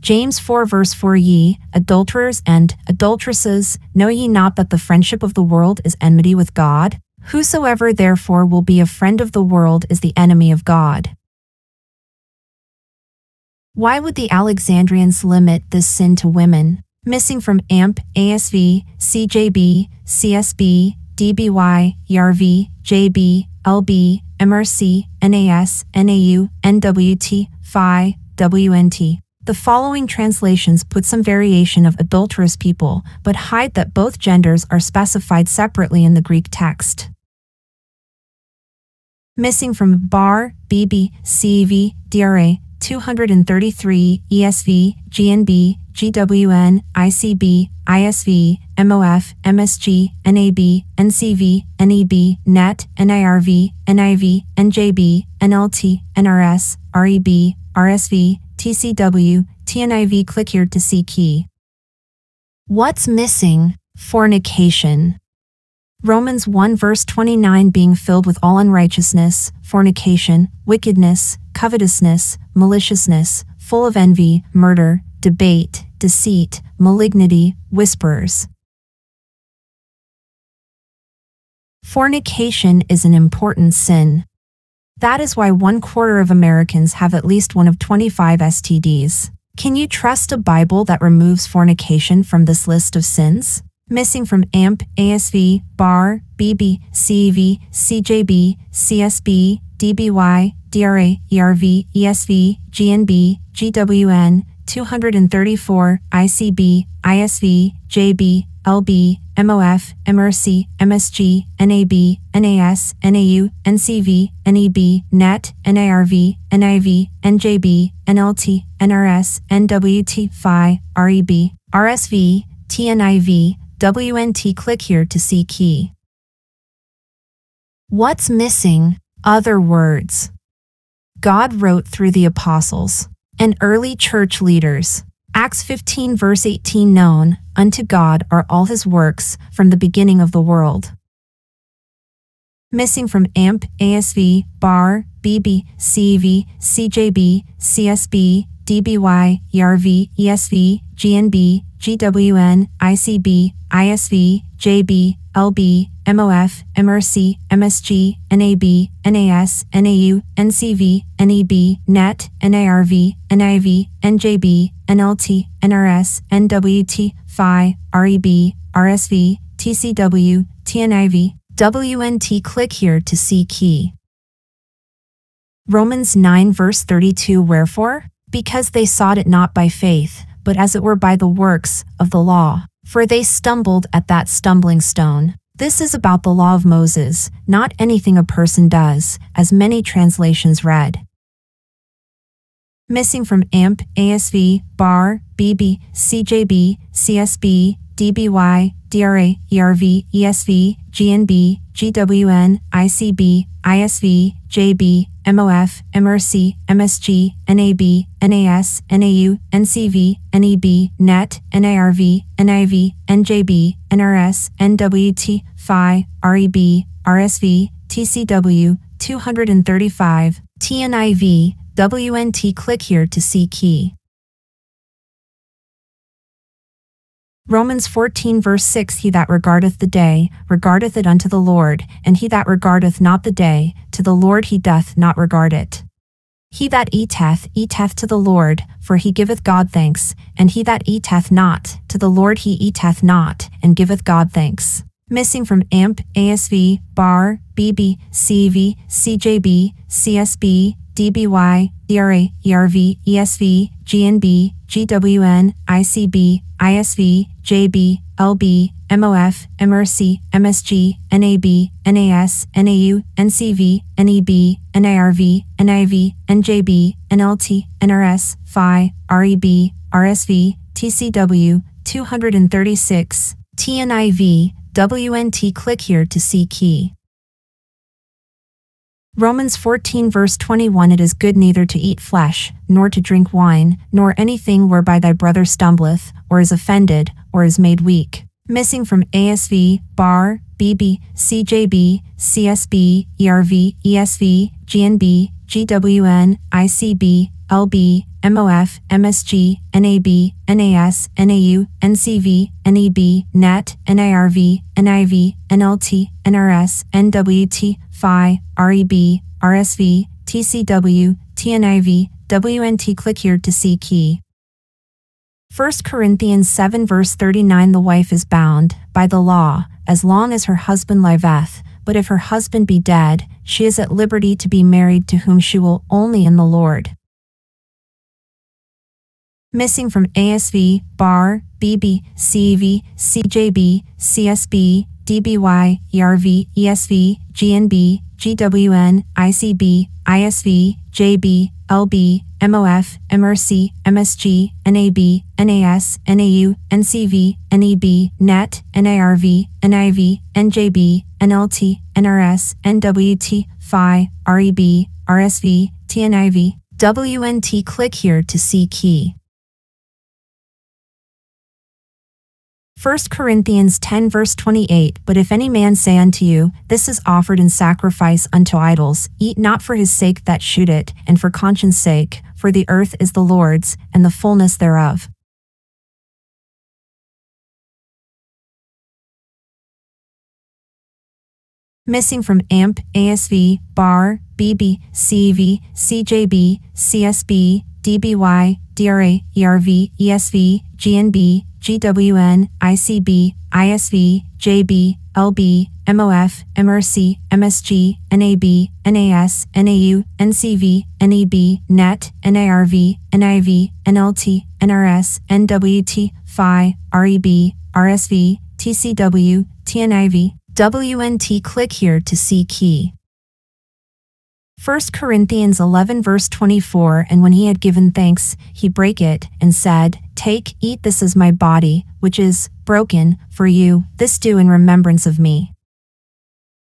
James 4 verse 4 Ye, adulterers and adulteresses, know ye not that the friendship of the world is enmity with God? Whosoever therefore will be a friend of the world is the enemy of God. Why would the Alexandrians limit this sin to women? Missing from AMP, ASV, CJB, CSB, DBY, ERV, JB, LB, MRC, NAS, NAU, NWT, PHI, WNT. The following translations put some variation of adulterous people, but hide that both genders are specified separately in the Greek text. Missing from Bar, BB, CEV, DRA, 233, ESV, GNB, GWN, ICB, ISV, MOF, MSG, NAB, NCV, NEB, NET, NIRV, NIV, NJB, NLT, NRS, REB, RSV, TCW, TNIV. Click here to see key. What's missing? Fornication. Romans 1 verse 29 being filled with all unrighteousness, fornication, wickedness, covetousness, maliciousness, full of envy, murder, debate, deceit, malignity, whisperers. Fornication is an important sin. That is why one quarter of Americans have at least one of 25 STDs. Can you trust a Bible that removes fornication from this list of sins? Missing from AMP, ASV, BAR, BB, CEV, CJB, CSB, DBY, DRA, ERV, ESV, GNB, GWN, 234, ICB, ISV, JB, LB, MOF, MRC, MSG, NAB, NAS, NAU, NCV, NEB, NET, NIRV, NIV, NJB, NLT, NRS, NWT, PHI, REB, RSV, TNIV, WNT. Click here to see key. What's missing? Other words. God wrote through the apostles and early church leaders. Acts 15 verse 18 known unto God are all his works from the beginning of the world. Missing from AMP, ASV, BAR, BB, CEV, CJB, CSB, DBY, ERV, ESV, GNB, GWN, ICB, ISV, JB, LB, MOF, MRC, MSG, NAB, NAS, NAU, NCV, NEB, NET, NIRV, NIV, NJB, NLT, NRS, NWT, PHI, REB, RSV, TCW, TNIV, WNT. Click here to see key. Romans 9 verse 32 Wherefore? Because they sought it not by faith, but as it were by the works of the law for they stumbled at that stumbling stone. This is about the law of Moses, not anything a person does, as many translations read. Missing from AMP, ASV, BAR, BB, CJB, CSB, DBY, DRA, ERV, ESV, GNB, GWN, ICB, ISV, JB, MOF, MRC, MSG, NAB, NAS, NAU, NCV, NEB, NET, NIRV, NIV, NJB, NRS, NWT, PHI, REB, RSV, TCW, 235, TNIV, WNT. Click here to see key. Romans 14 verse 6 He that regardeth the day, regardeth it unto the Lord, and he that regardeth not the day, to the Lord he doth not regard it. He that eateth, eateth to the Lord, for he giveth God thanks, and he that eateth not, to the Lord he eateth not, and giveth God thanks. Missing from AMP, ASV, BAR, BB, CEV, CJB, CSB, DBY, DRA, ERV, ESV, GNB, GWN, ICB, ISV, JB, LB, MOF, MRC, MSG, NAB, NAS, NAU, NCV, NEB, NIRV, NIV, NJB, NLT, NRS, PHI, REB, RSV, TCW, 236, TNIV, WNT. Click here to see key. Romans 14 verse 21 It is good neither to eat flesh, nor to drink wine, nor anything whereby thy brother stumbleth, or is offended, or is made weak. Missing from ASV, BAR, BB, CJB, CSB, ERV, ESV, GNB, GWN, ICB, LB, MOF, MSG, NAB, NAS, NAU, NCV, NEB, NET, NIRV, NIV, NLT, NRS, NWT, PHI, REB, RSV, TCW, TNIV, WNT. Click here to see key. 1 Corinthians 7 verse 39 The wife is bound by the law as long as her husband liveth, but if her husband be dead, she is at liberty to be married to whom she will only in the Lord. Missing from ASV, BAR, BB, CEV, CJB, CSB, DBY, ERV, ESV, GNB, GWN, ICB, ISV, JB, LB, MOF, MRC, MSG, NAB, NAS, NAU, NCV, NEB, NET, NIRV, NIV, NJB, NLT, NRS, NWT, PHI, REB, RSV, TNIV, WNT. Click here to see key. 1 Corinthians 10 verse 28 But if any man say unto you, This is offered in sacrifice unto idols, eat not for his sake that shoot it, and for conscience sake, for the earth is the Lord's, and the fullness thereof. Missing from AMP, ASV, BAR, BB, CEV, CJB, CSB, DBY, DRA, ERV, ESV, GNB, GWN, ICB, ISV, JB, LB, MOF, MRC, MSG, NAB, NAS, NAU, NCV, NEB, NET, NIRV, NIV, NLT, NRS, NWT, PHI, REB, RSV, TCW, TNIV, WNT. Click here to see key. 1 Corinthians 11 verse 24 And when he had given thanks, he brake it, and said, Take, eat this is my body, which is broken for you, this do in remembrance of me.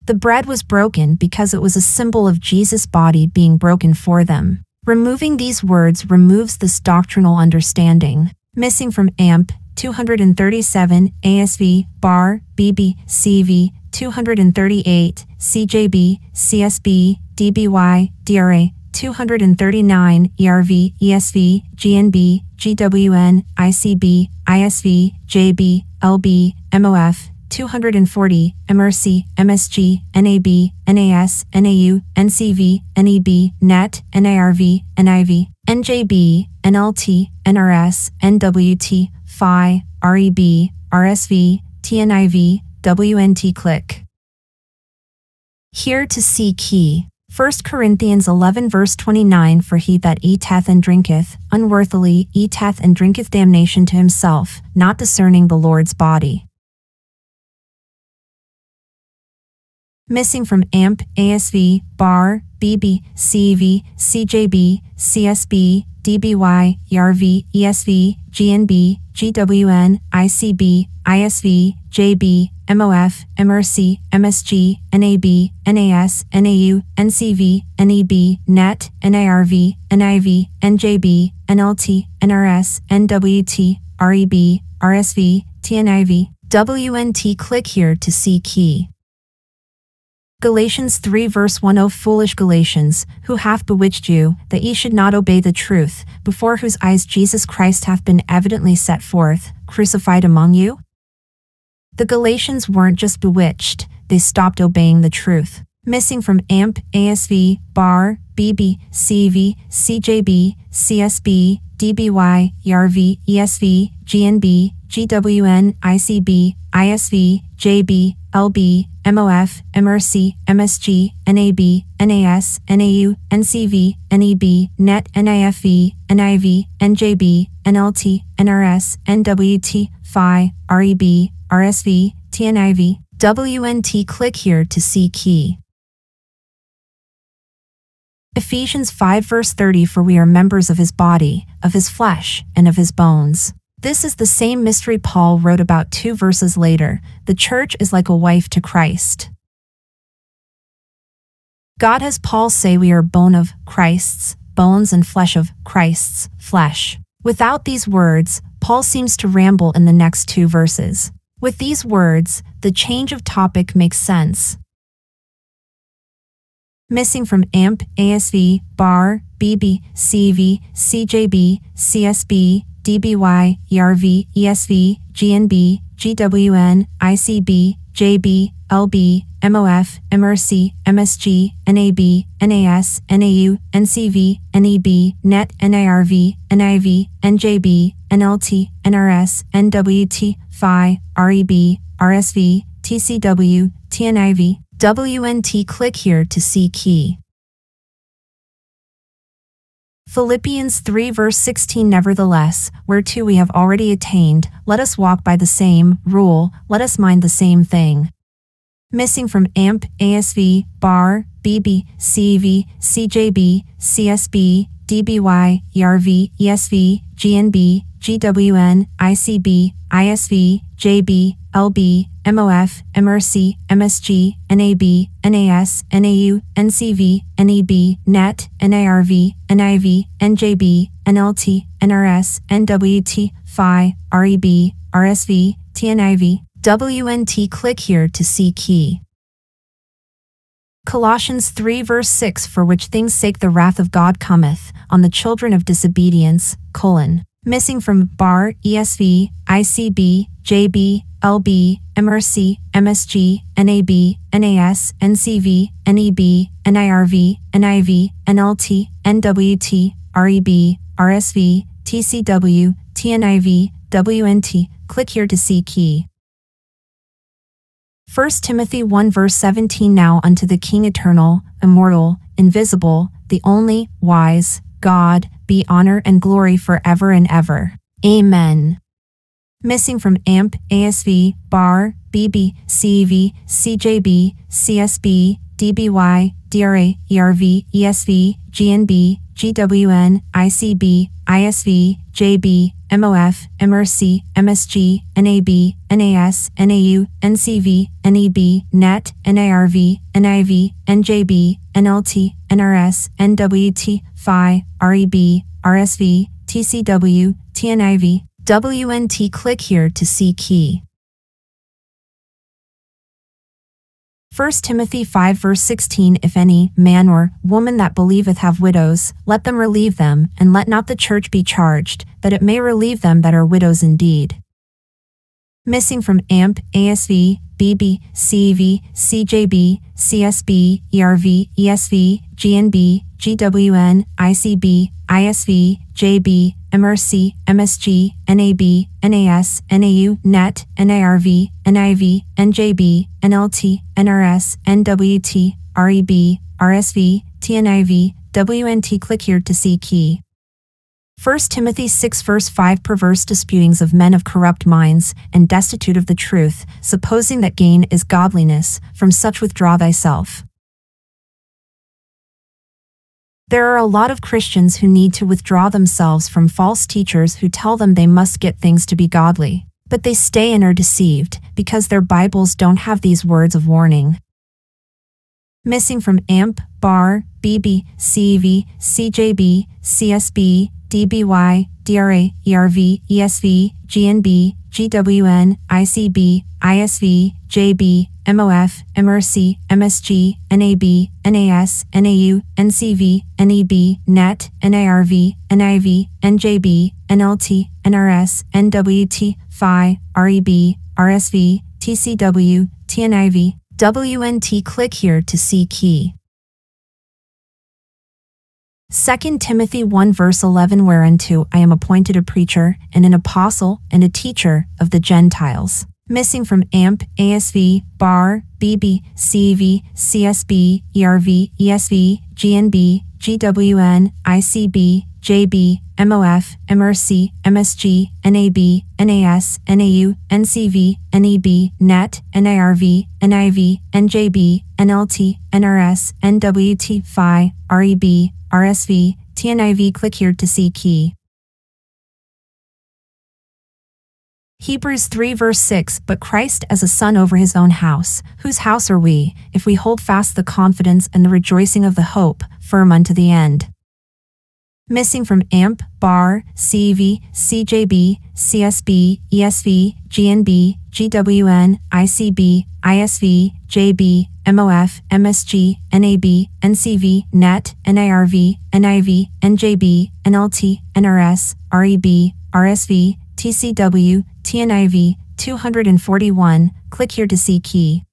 The bread was broken because it was a symbol of Jesus' body being broken for them. Removing these words removes this doctrinal understanding. Missing from AMP 237, ASV, BAR, BB, CEV, 238, CJB, CSB, DBY, DRA, 239, ERV, ESV, GNB, GWN, ICB, ISV, JB, LB, MOF, 240, MRC, MSG, NAB, NAS, NAU, NCV, NEB, NET, NIRV, NIV, NJB, NLT, NRS, NWT, PHI, REB, RSV, TNIV, WNT click. Here to see key. 1 Corinthians 11 verse 29 For he that eateth and drinketh unworthily eateth and drinketh damnation to himself, not discerning the Lord's body. Missing from AMP, ASV, BAR, BB, CEV, CJB, CSB, DBY, ERV, ESV, GNB, GWN, ICB, ISV, JB, MOF, MRC, MSG, NAB, NAS, NAU, NCV, NEB, NET, NIRV, NIV, NJB, NLT, NRS, NWT, REB, RSV, TNIV, WNT. Click here to see key. Galatians 3 verse 1 O foolish Galatians, who hath bewitched you, that ye should not obey the truth, before whose eyes Jesus Christ hath been evidently set forth, crucified among you? The Galatians weren't just bewitched, they stopped obeying the truth. Missing from AMP, ASV, BAR, BB, CEV, CJB, CSB, DBY, ERV, ESV, GNB, GWN, ICB, ISV, JB, LB, MOF, MRC, MSG, NAB, NAS, NAU, NCV, NEB, NET, NIRV, NIV, NJB, NLT, NRS, NWT, PHI, REB, RSV, TNIV, WNT. Click here to see key. Ephesians 5 verse 30 For we are members of his body, of his flesh, and of his bones. This is the same mystery Paul wrote about two verses later. The church is like a wife to Christ. God has Paul say we are bone of Christ's, bones and flesh of Christ's, flesh. Without these words, Paul seems to ramble in the next two verses. With these words, the change of topic makes sense. Missing from AMP, ASV, BAR, BB, CEV, CJB, CSB, DBY, ERV, ESV, GNB, GWN, ICB, JB, LB, MOF, MRC, MSG, NAB, NAS, NAU, NCV, NEB, NET, NIRV, NIV, NJB, NLT, NRS, NWT, PHI, REB, RSV, TCW, TNIV, WNT. Click here to see key. Philippians 3 verse 16 Nevertheless, whereto we have already attained, let us walk by the same rule, let us mind the same thing. Missing from AMP, ASV, BAR, BB, CEV, CJB, CSB, DBY, ERV, ESV, GNB, GWN, ICB, ISV, JB, LB, MOF, MRC, MSG, NAB, NAS, NAU, NCV, NEB, NET, NIRV, NIV, NJB, NLT, NRS, NWT, PHI, REB, RSV, TNIV, WNT. Click here to see key. Colossians 3 verse 6 For which things sake the wrath of God cometh on the children of disobedience, colon. Missing from BAR, ESV, ICB, JB, LB, MRC, MSG, NAB, NAS, NCV, NEB, NIRV, NIV, NLT, NWT, REB, RSV, TCW, TNIV, WNT. Click here to see key. 1 Timothy 1 verse 17 Now unto the King eternal, immortal, invisible, the only, wise, God, be honor and glory forever and ever. Amen. Missing from AMP, ASV, BAR, BB, CEV, CJB, CSB, DBY, DRA, ERV, ESV, GNB, GWN, ICB, ISV, JB, MOF, MRC, MSG, NAB, NAS, NAU, NCV, NEB, NET, NIRV, NIV, NJB, NLT, NRS, NWT, PHI, REB, RSV, TCW, TNIV, WNT. Click here to see key. 1 Timothy 5 verse 16 If any man or woman that believeth have widows, let them relieve them, and let not the church be charged, that it may relieve them that are widows indeed. Missing from AMP, ASV, BB, CEV, CJB, CSB, ERV, ESV, GNB, GWN, ICB, ISV, JB, MRC, MSG, NAB, NAS, NAU, NET, NIRV, NIV, NJB, NLT, NRS, NWT, REB, RSV, TNIV, WNT. Click here to see key. 1 Timothy 6 verse 5 Perverse disputings of men of corrupt minds, and destitute of the truth, supposing that gain is godliness, from such withdraw thyself. There are a lot of Christians who need to withdraw themselves from false teachers who tell them they must get things to be godly, but they stay and are deceived because their Bibles don't have these words of warning. Missing from AMP, BAR, BB, CEV, CJB, CSB, DBY, DRA, ERV, ESV, GNB, GWN, ICB, ISV, JB, MOF, MRC, MSG, NAB, NAS, NAU, NCV, NEB, NET, NIRV, NIV, NJB, NLT, NRS, NWT, PHI, REB, RSV, TCW, TNIV, WNT. Click here to see key. 2 Timothy 1 verse 11 Whereunto I am appointed a preacher, and an apostle, and a teacher of the Gentiles. Missing from AMP, ASV, BAR, BB, CEV, CSB, ERV, ESV, GNB, GWN, ICB, JB, MOF, MRC, MSG, NAB, NAS, NAU, NCV, NEB, NET, NIRV, NIV, NJB, NLT, NRS, NWT, PHI, REB, RSV, TNIV. Click here to see key. Hebrews 3 verse 6 But Christ as a son over his own house, whose house are we, if we hold fast the confidence and the rejoicing of the hope, firm unto the end. Missing from AMP, BAR, CEV, CJB, CSB, ESV, GNB, GWN, ICB, ISV, JB, MOF, MSG, NAB, NCV, NET, NIRV, NIV, NJB, NLT, NRS, REB, RSV, TCW, TNIV, 241. Click here to see key.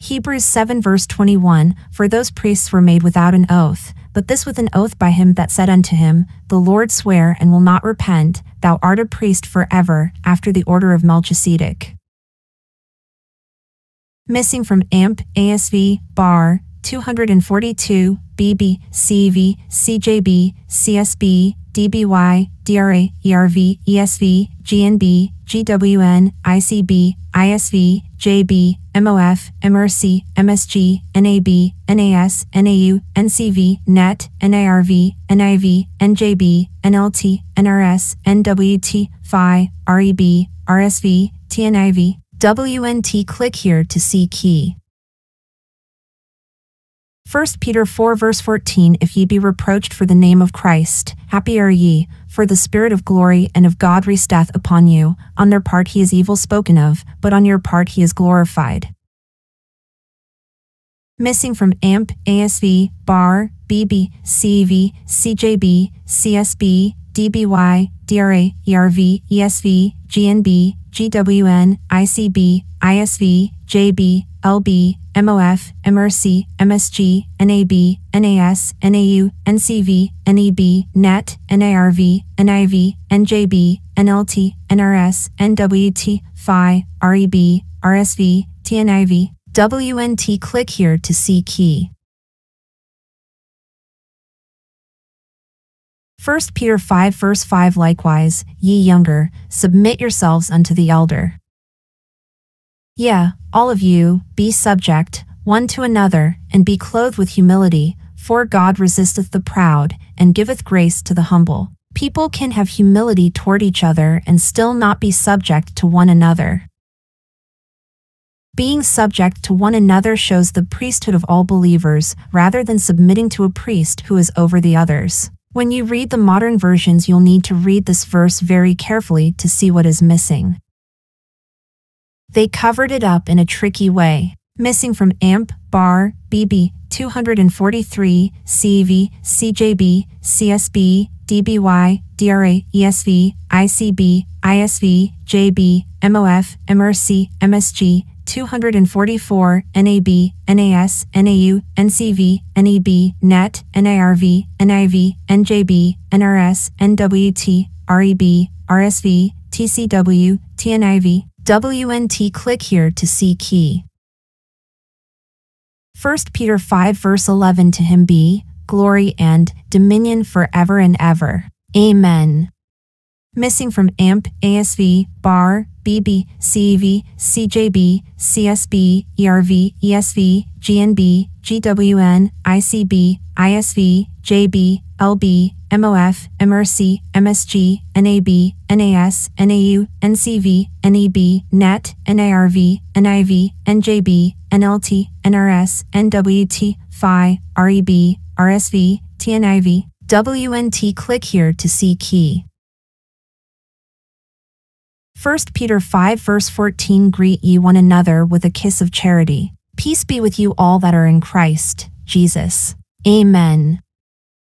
Hebrews 7 verse 21 For those priests were made without an oath, but this with an oath by him that said unto him, The Lord swear and will not repent, thou art a priest for ever, after the order of Melchizedek. Missing from AMP, ASV, BAR, 242, BB, CEV, CJB, CSB, DBY, DRA, ERV, ESV, GNB, GWN, ICB, ISV, JB, MOF, MRC, MSG, NAB, NAS, NAU, NCV, NET, NIRV, NIV, NJB, NLT, NRS, NWT, REB, RSV, TNIV, WNT. Click here to see key. 1 Peter 4 verse 14 If ye be reproached for the name of Christ, happy are ye, for the Spirit of glory and of God resteth upon you. On their part he is evil spoken of, but on your part he is glorified. Missing from AMP, ASV, BAR, BB, CEV, CJB, CSB, DBY, DRA, ERV, ESV, GNB, GWN, ICB, ISV, JB, LB, MOF, MRC, MSG, NAB, NAS, NAU, NCV, NEB, NET, NIRV, NIV, NJB, NLT, NRS, NWT, PHI, REB, RSV, TNIV, WNT. Click here to see key. 1 Peter 5 verse 5 Likewise, ye younger, submit yourselves unto the elder. Yeah, all of you, be subject, one to another, and be clothed with humility, for God resisteth the proud, and giveth grace to the humble. People can have humility toward each other and still not be subject to one another. Being subject to one another shows the priesthood of all believers, rather than submitting to a priest who is over the others. When you read the modern versions, you'll need to read this verse very carefully to see what is missing. They covered it up in a tricky way, missing from AMP, BAR, BB, 243, CEV, CJB, CSB, DBY, DRA, ESV, ICB, ISV, JB, MOF, MRC, MSG, 244, NAB, NAS, NAU, NCV, NEB, NET, NIRV, NIV, NJB, NRS, NWT, REB, RSV, TCW, TNIV, WNT click here to see key. 1 Peter 5 verse 11 To him be glory and dominion forever and ever. Amen. Missing from AMP, ASV, BAR, BB, CEV, CJB, CSB, ERV, ESV, GNB, GWN, ICB, ISV, JB, LB, MOF, MRC, MSG, NAB, NAS, NAU, NCV, NEB, NET, NIRV, NIV, NJB, NLT, NRS, NWT, PHI, REB, RSV, TNIV, WNT. Click here to see key. 1 Peter 5 verse 14 Greet ye one another with a kiss of charity. Peace be with you all that are in Christ, Jesus. Amen.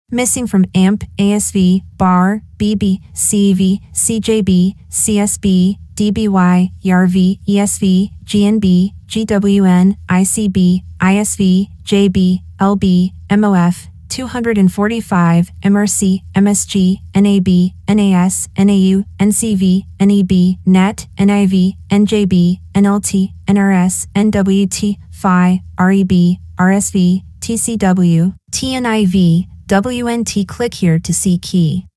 Missing from AMP, ASV, BAR, BB, CEV, CJB, CSB, DBY, ERV, ESV, GNB, GWN, ICB, ISV, JB, LB, MOF, 245, MRC, MSG, NAB, NAS, NAU, NCV, NEB, NET, NIV, NJB, NLT, NRS, NWT, PHI, REB, RSV, TCW, TNIV, WNT. Click here to see key.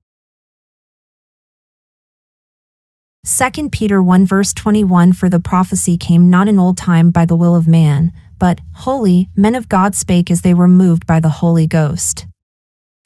2 Peter 1 verse 21 For the prophecy came not in old time by the will of man, but, holy, men of God spake as they were moved by the Holy Ghost.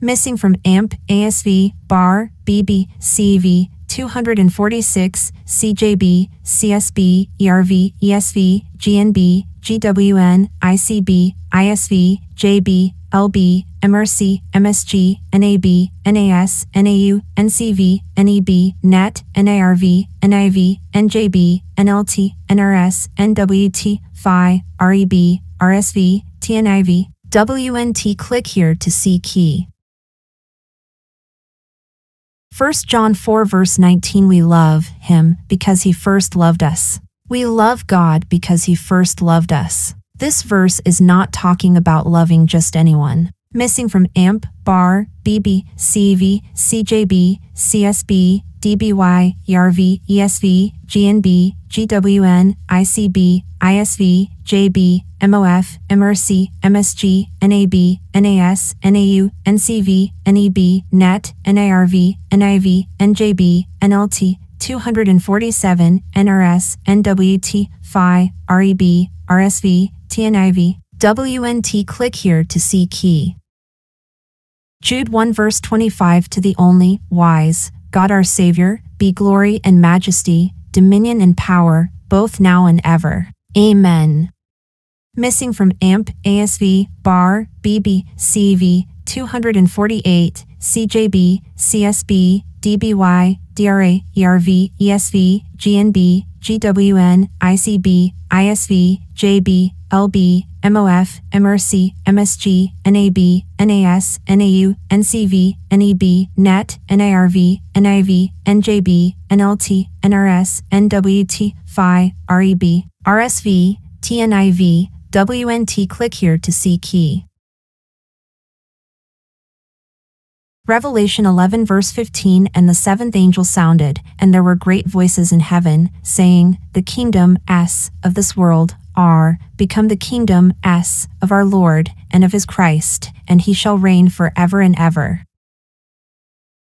Missing from AMP, ASV, BAR, BB, CEV, 246, CJB, CSB, ERV, ESV, GNB, GWN, ICB, ISV, JB, LB, MRC, MSG, NAB, NAS, NAU, NCV, NEB, NET, NIRV, NIV, NJB, NLT, NRS, NWT, PHI, REB, RSV, TNIV, WNT. Click here to see key. 1 John 4 verse 19 We love him because he first loved us. We love God because he first loved us. This verse is not talking about loving just anyone. Missing from AMP, BAR, BB, CEV, CJB, CSB, DBY, ERV, ESV, GNB, GWN, ICB, ISV, JB, MOF, MRC, MSG, NAB, NAS, NAU, NCV, NEB, NET, NIRV, NIV, NJB, NLT, 247, NRS, NWT, PHI, REB, RSV, TNIV, WNT. Click here to see key. Jude 1 verse 25 To the only, wise, God our Savior, be glory and majesty, dominion and power, both now and ever. Amen. Missing from AMP, ASV, BAR, BB, CEV, 248, CJB, CSB, DBY, DRA, ERV, ESV, GNB, GWN, ICB, ISV, JB, LB, MOF, MRC, MSG, NAB, NAS, NAU, NCV, NEB, NET, NIRV, NIV, NJB, NLT, NRS, NWT, PHI, REB, RSV, TNIV, WNT. Click here to see key. Revelation 11 verse 15 And the seventh angel sounded, and there were great voices in heaven, saying, The kingdom, S, of this world, R, become the kingdom, S, of our Lord, and of his Christ, and he shall reign for ever and ever.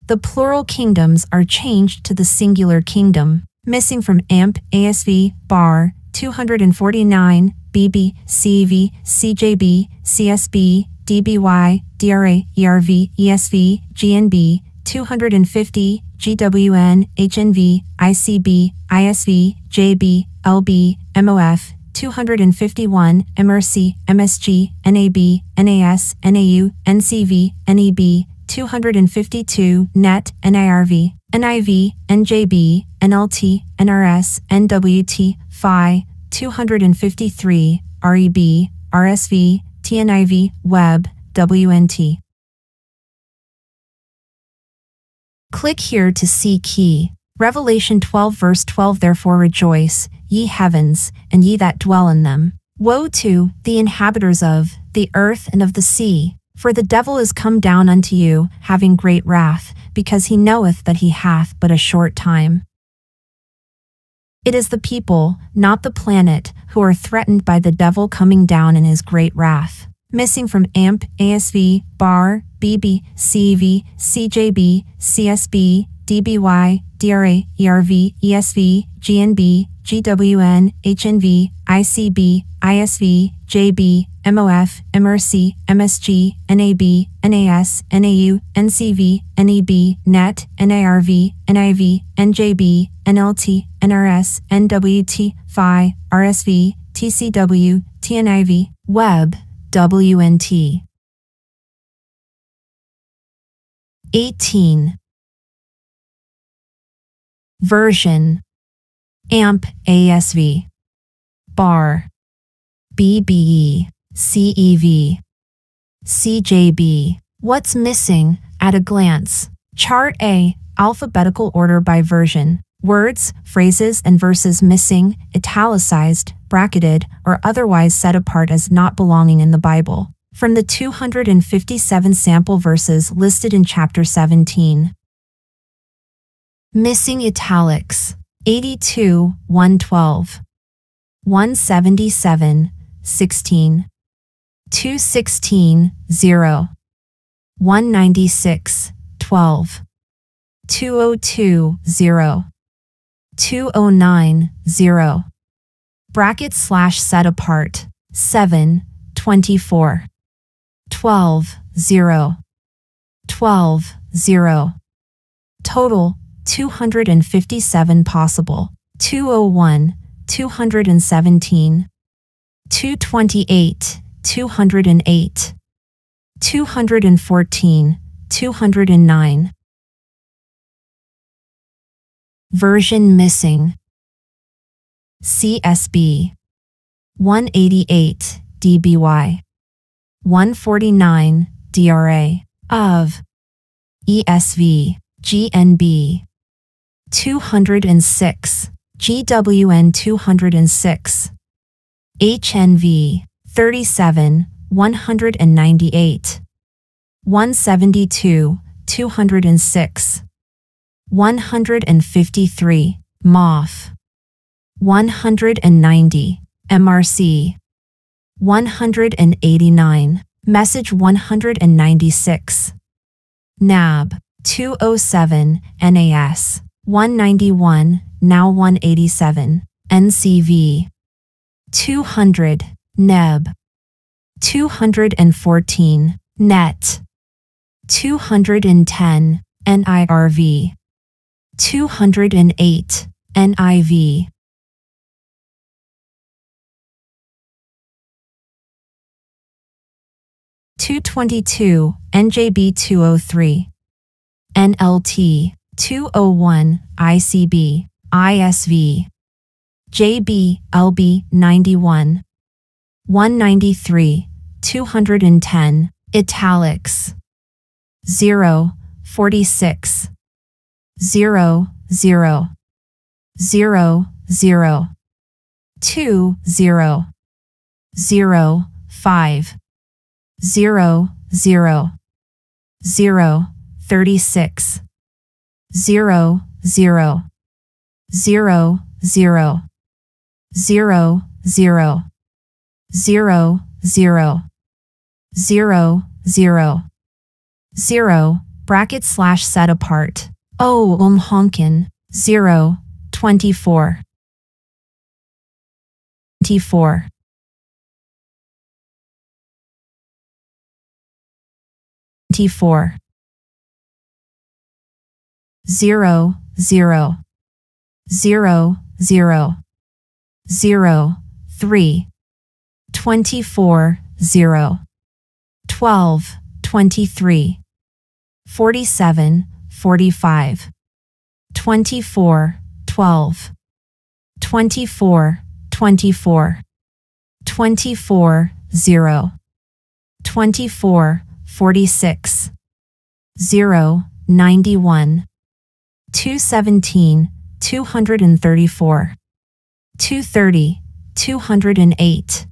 The plural kingdoms are changed to the singular kingdom, missing from AMP, ASV, BAR, 249, BB, CEV, CJB, CSB, DBY, DRA, ERV, ESV, GNB, 250, GWN, HNV, ICB, ISV, JB, LB, MOF, 251, MRC, MSG, NAB, NAS, NAU, NCV, NEB, 252, NET, NIRV, NIV, NJB, NLT, NRS, NWT, PHI, 253, REB, RSV, TNIV, Web, WNT. Click here to see key. Revelation 12 verse 12 Therefore rejoice, ye heavens, and ye that dwell in them. Woe to the inhabitants of the earth and of the sea, for the devil is come down unto you, having great wrath, because he knoweth that he hath but a short time. It is the people, not the planet, who are threatened by the devil coming down in his great wrath. Missing from AMP, ASV, BAR, BB, CEV, CJB, CSB, DBY, DRA, ERV, ESV, GNB, GWN, HNV, ICB, ISV, JB, MOF, MRC, MSG, NAB, NAS, NAU, NCV, NEB, NET, NIRV, NIV, NJB, NLT, NRS, NWT, PHI, RSV, TCW, TNIV, Web, WNT. 18. Version AMP ASV BAR BBE CEV CJB What's missing at a glance? Chart A Alphabetical order by version. Words, phrases, and verses missing, italicized, bracketed, or otherwise set apart as not belonging in the Bible. From the 257 sample verses listed in chapter 17. Missing italics. 82, 112, 177, 16, 216, 0, 196, 12, 202, 0, 209, 0, bracket slash set apart, 7, 24, 12, 0, 12, 0. Total 257 possible, 201, 217, 228, 208, 214, 209. Version missing. CSB 188 dBY 149 DRA of ESV GNB 206, GWN 206, HNV 37, 198, 172, 206. 153, MOF. 190, MRC. 189, Message 196. NAB. 207, NAS. 191, NAU 187, NCV. 200, NEB. 214, NET. 210, NIRV. 208, NIV. Two twenty two NJB two oh three NLT 201 ICB ISV JB LB 91 193 210 italics 0 46 0 0 0 0 2 0 0 5 0 0 0 36 zero zero zero zero zero zero zero zero zero zero zero bracket slash set apart Oh, um honkin. 0, 24. 24. Twenty-four zero zero zero zero zero three twenty four zero twelve twenty three forty seven forty five twenty four twelve twenty four twenty four twenty four zero twenty four forty six zero ninety one 217, 234. 230, 208.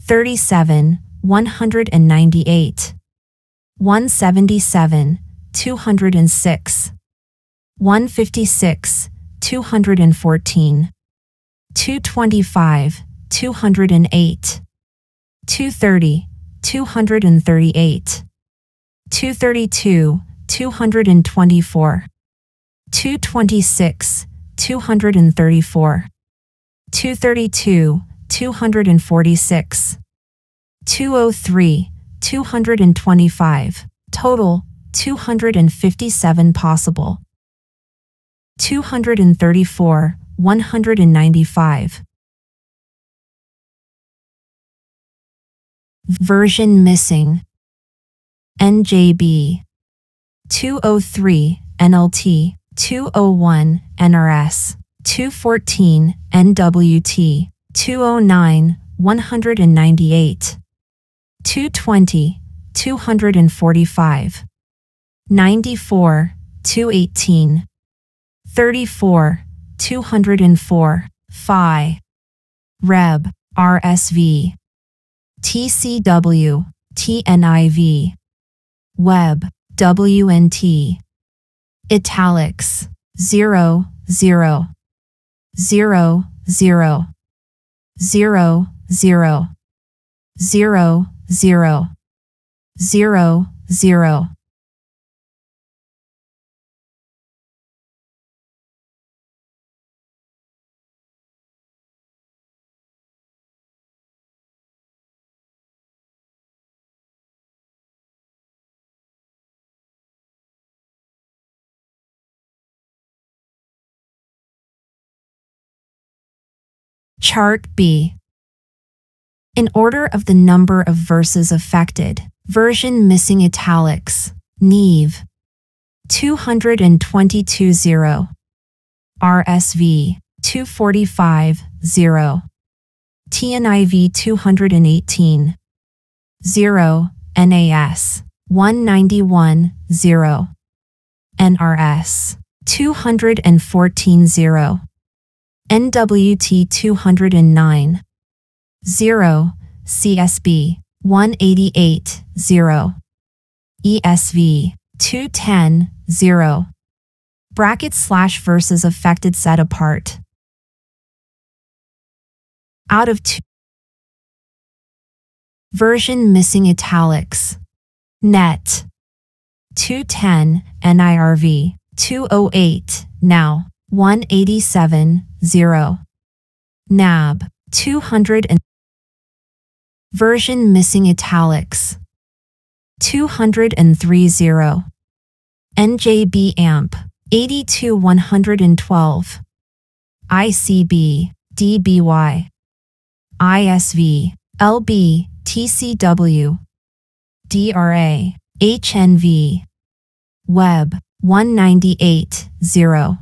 37, 198. 177, 206. 156, 214. 225, 208. 230, 238. 232, 224. 226, 234. 232, 246. 203, 225. Total 257 possible. 234, 195. Version missing. NJB. 203, NLT. 201, NRS. 214, NWT. 209, 198. 220, 245. 94, 218. 34, 204. Phi. Reb, RSV. TCW, TNIV. Web, WNT. Italics, 0, 0. 0, 0. 0, 0. 0, 0. 0, 0. Chart B. In order of the number of verses affected, version missing italics, NIV. 222 0. RSV 245 0. TNIV 218 0. NAS 191 0. NRS 214 0. NWT 209 0. CSB 188 0. ESV 210 0. Brackets slash verses affected set apart. Out of 2. Version missing italics. Net 210 NIRV 208 NAU 187 0. NAB 200 and Version missing italics 203 0. NJB AMP 82 112. ICB DBY ISV LB TCW DRA HNV Web 198 0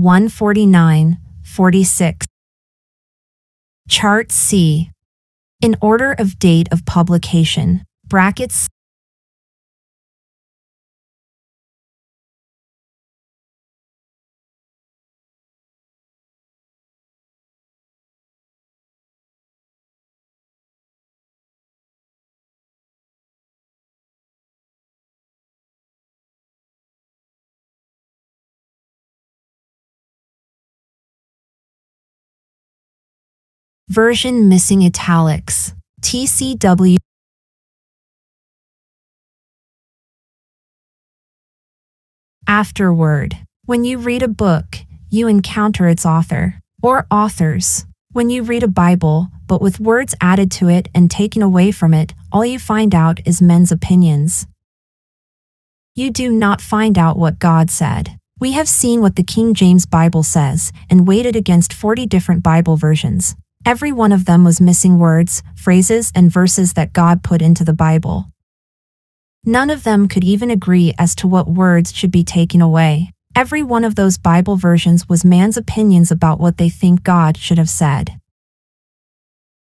149 46 Chart C. In order of date of publication, brackets Version missing italics. TCW Afterword. When you read a book, you encounter its author, or authors. When you read a Bible, but with words added to it and taken away from it, all you find out is men's opinions. You do not find out what God said. We have seen what the King James Bible says and weighed it against 40 different Bible versions. Every one of them was missing words, phrases, and verses that God put into the Bible. None of them could even agree as to what words should be taken away. Every one of those Bible versions was man's opinions about what they think God should have said.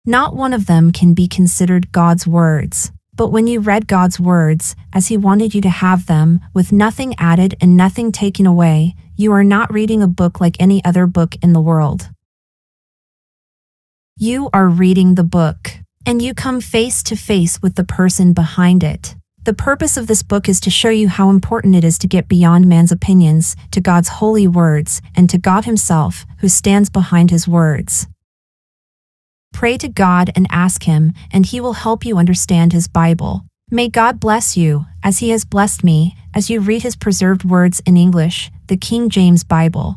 Not one of them can be considered God's words. But when you read God's words, as He wanted you to have them, with nothing added and nothing taken away, you are not reading a book like any other book in the world. You are reading the book, and you come face to face with the person behind it. The purpose of this book is to show you how important it is to get beyond man's opinions, to God's holy words, and to God Himself, who stands behind His words. Pray to God and ask Him, and He will help you understand His Bible. May God bless you, as He has blessed me, as you read His preserved words in English, the King James Bible.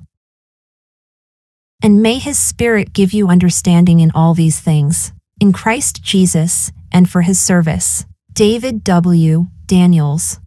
And may his Spirit give you understanding in all these things, in Christ Jesus, and for his service. David W. Daniels.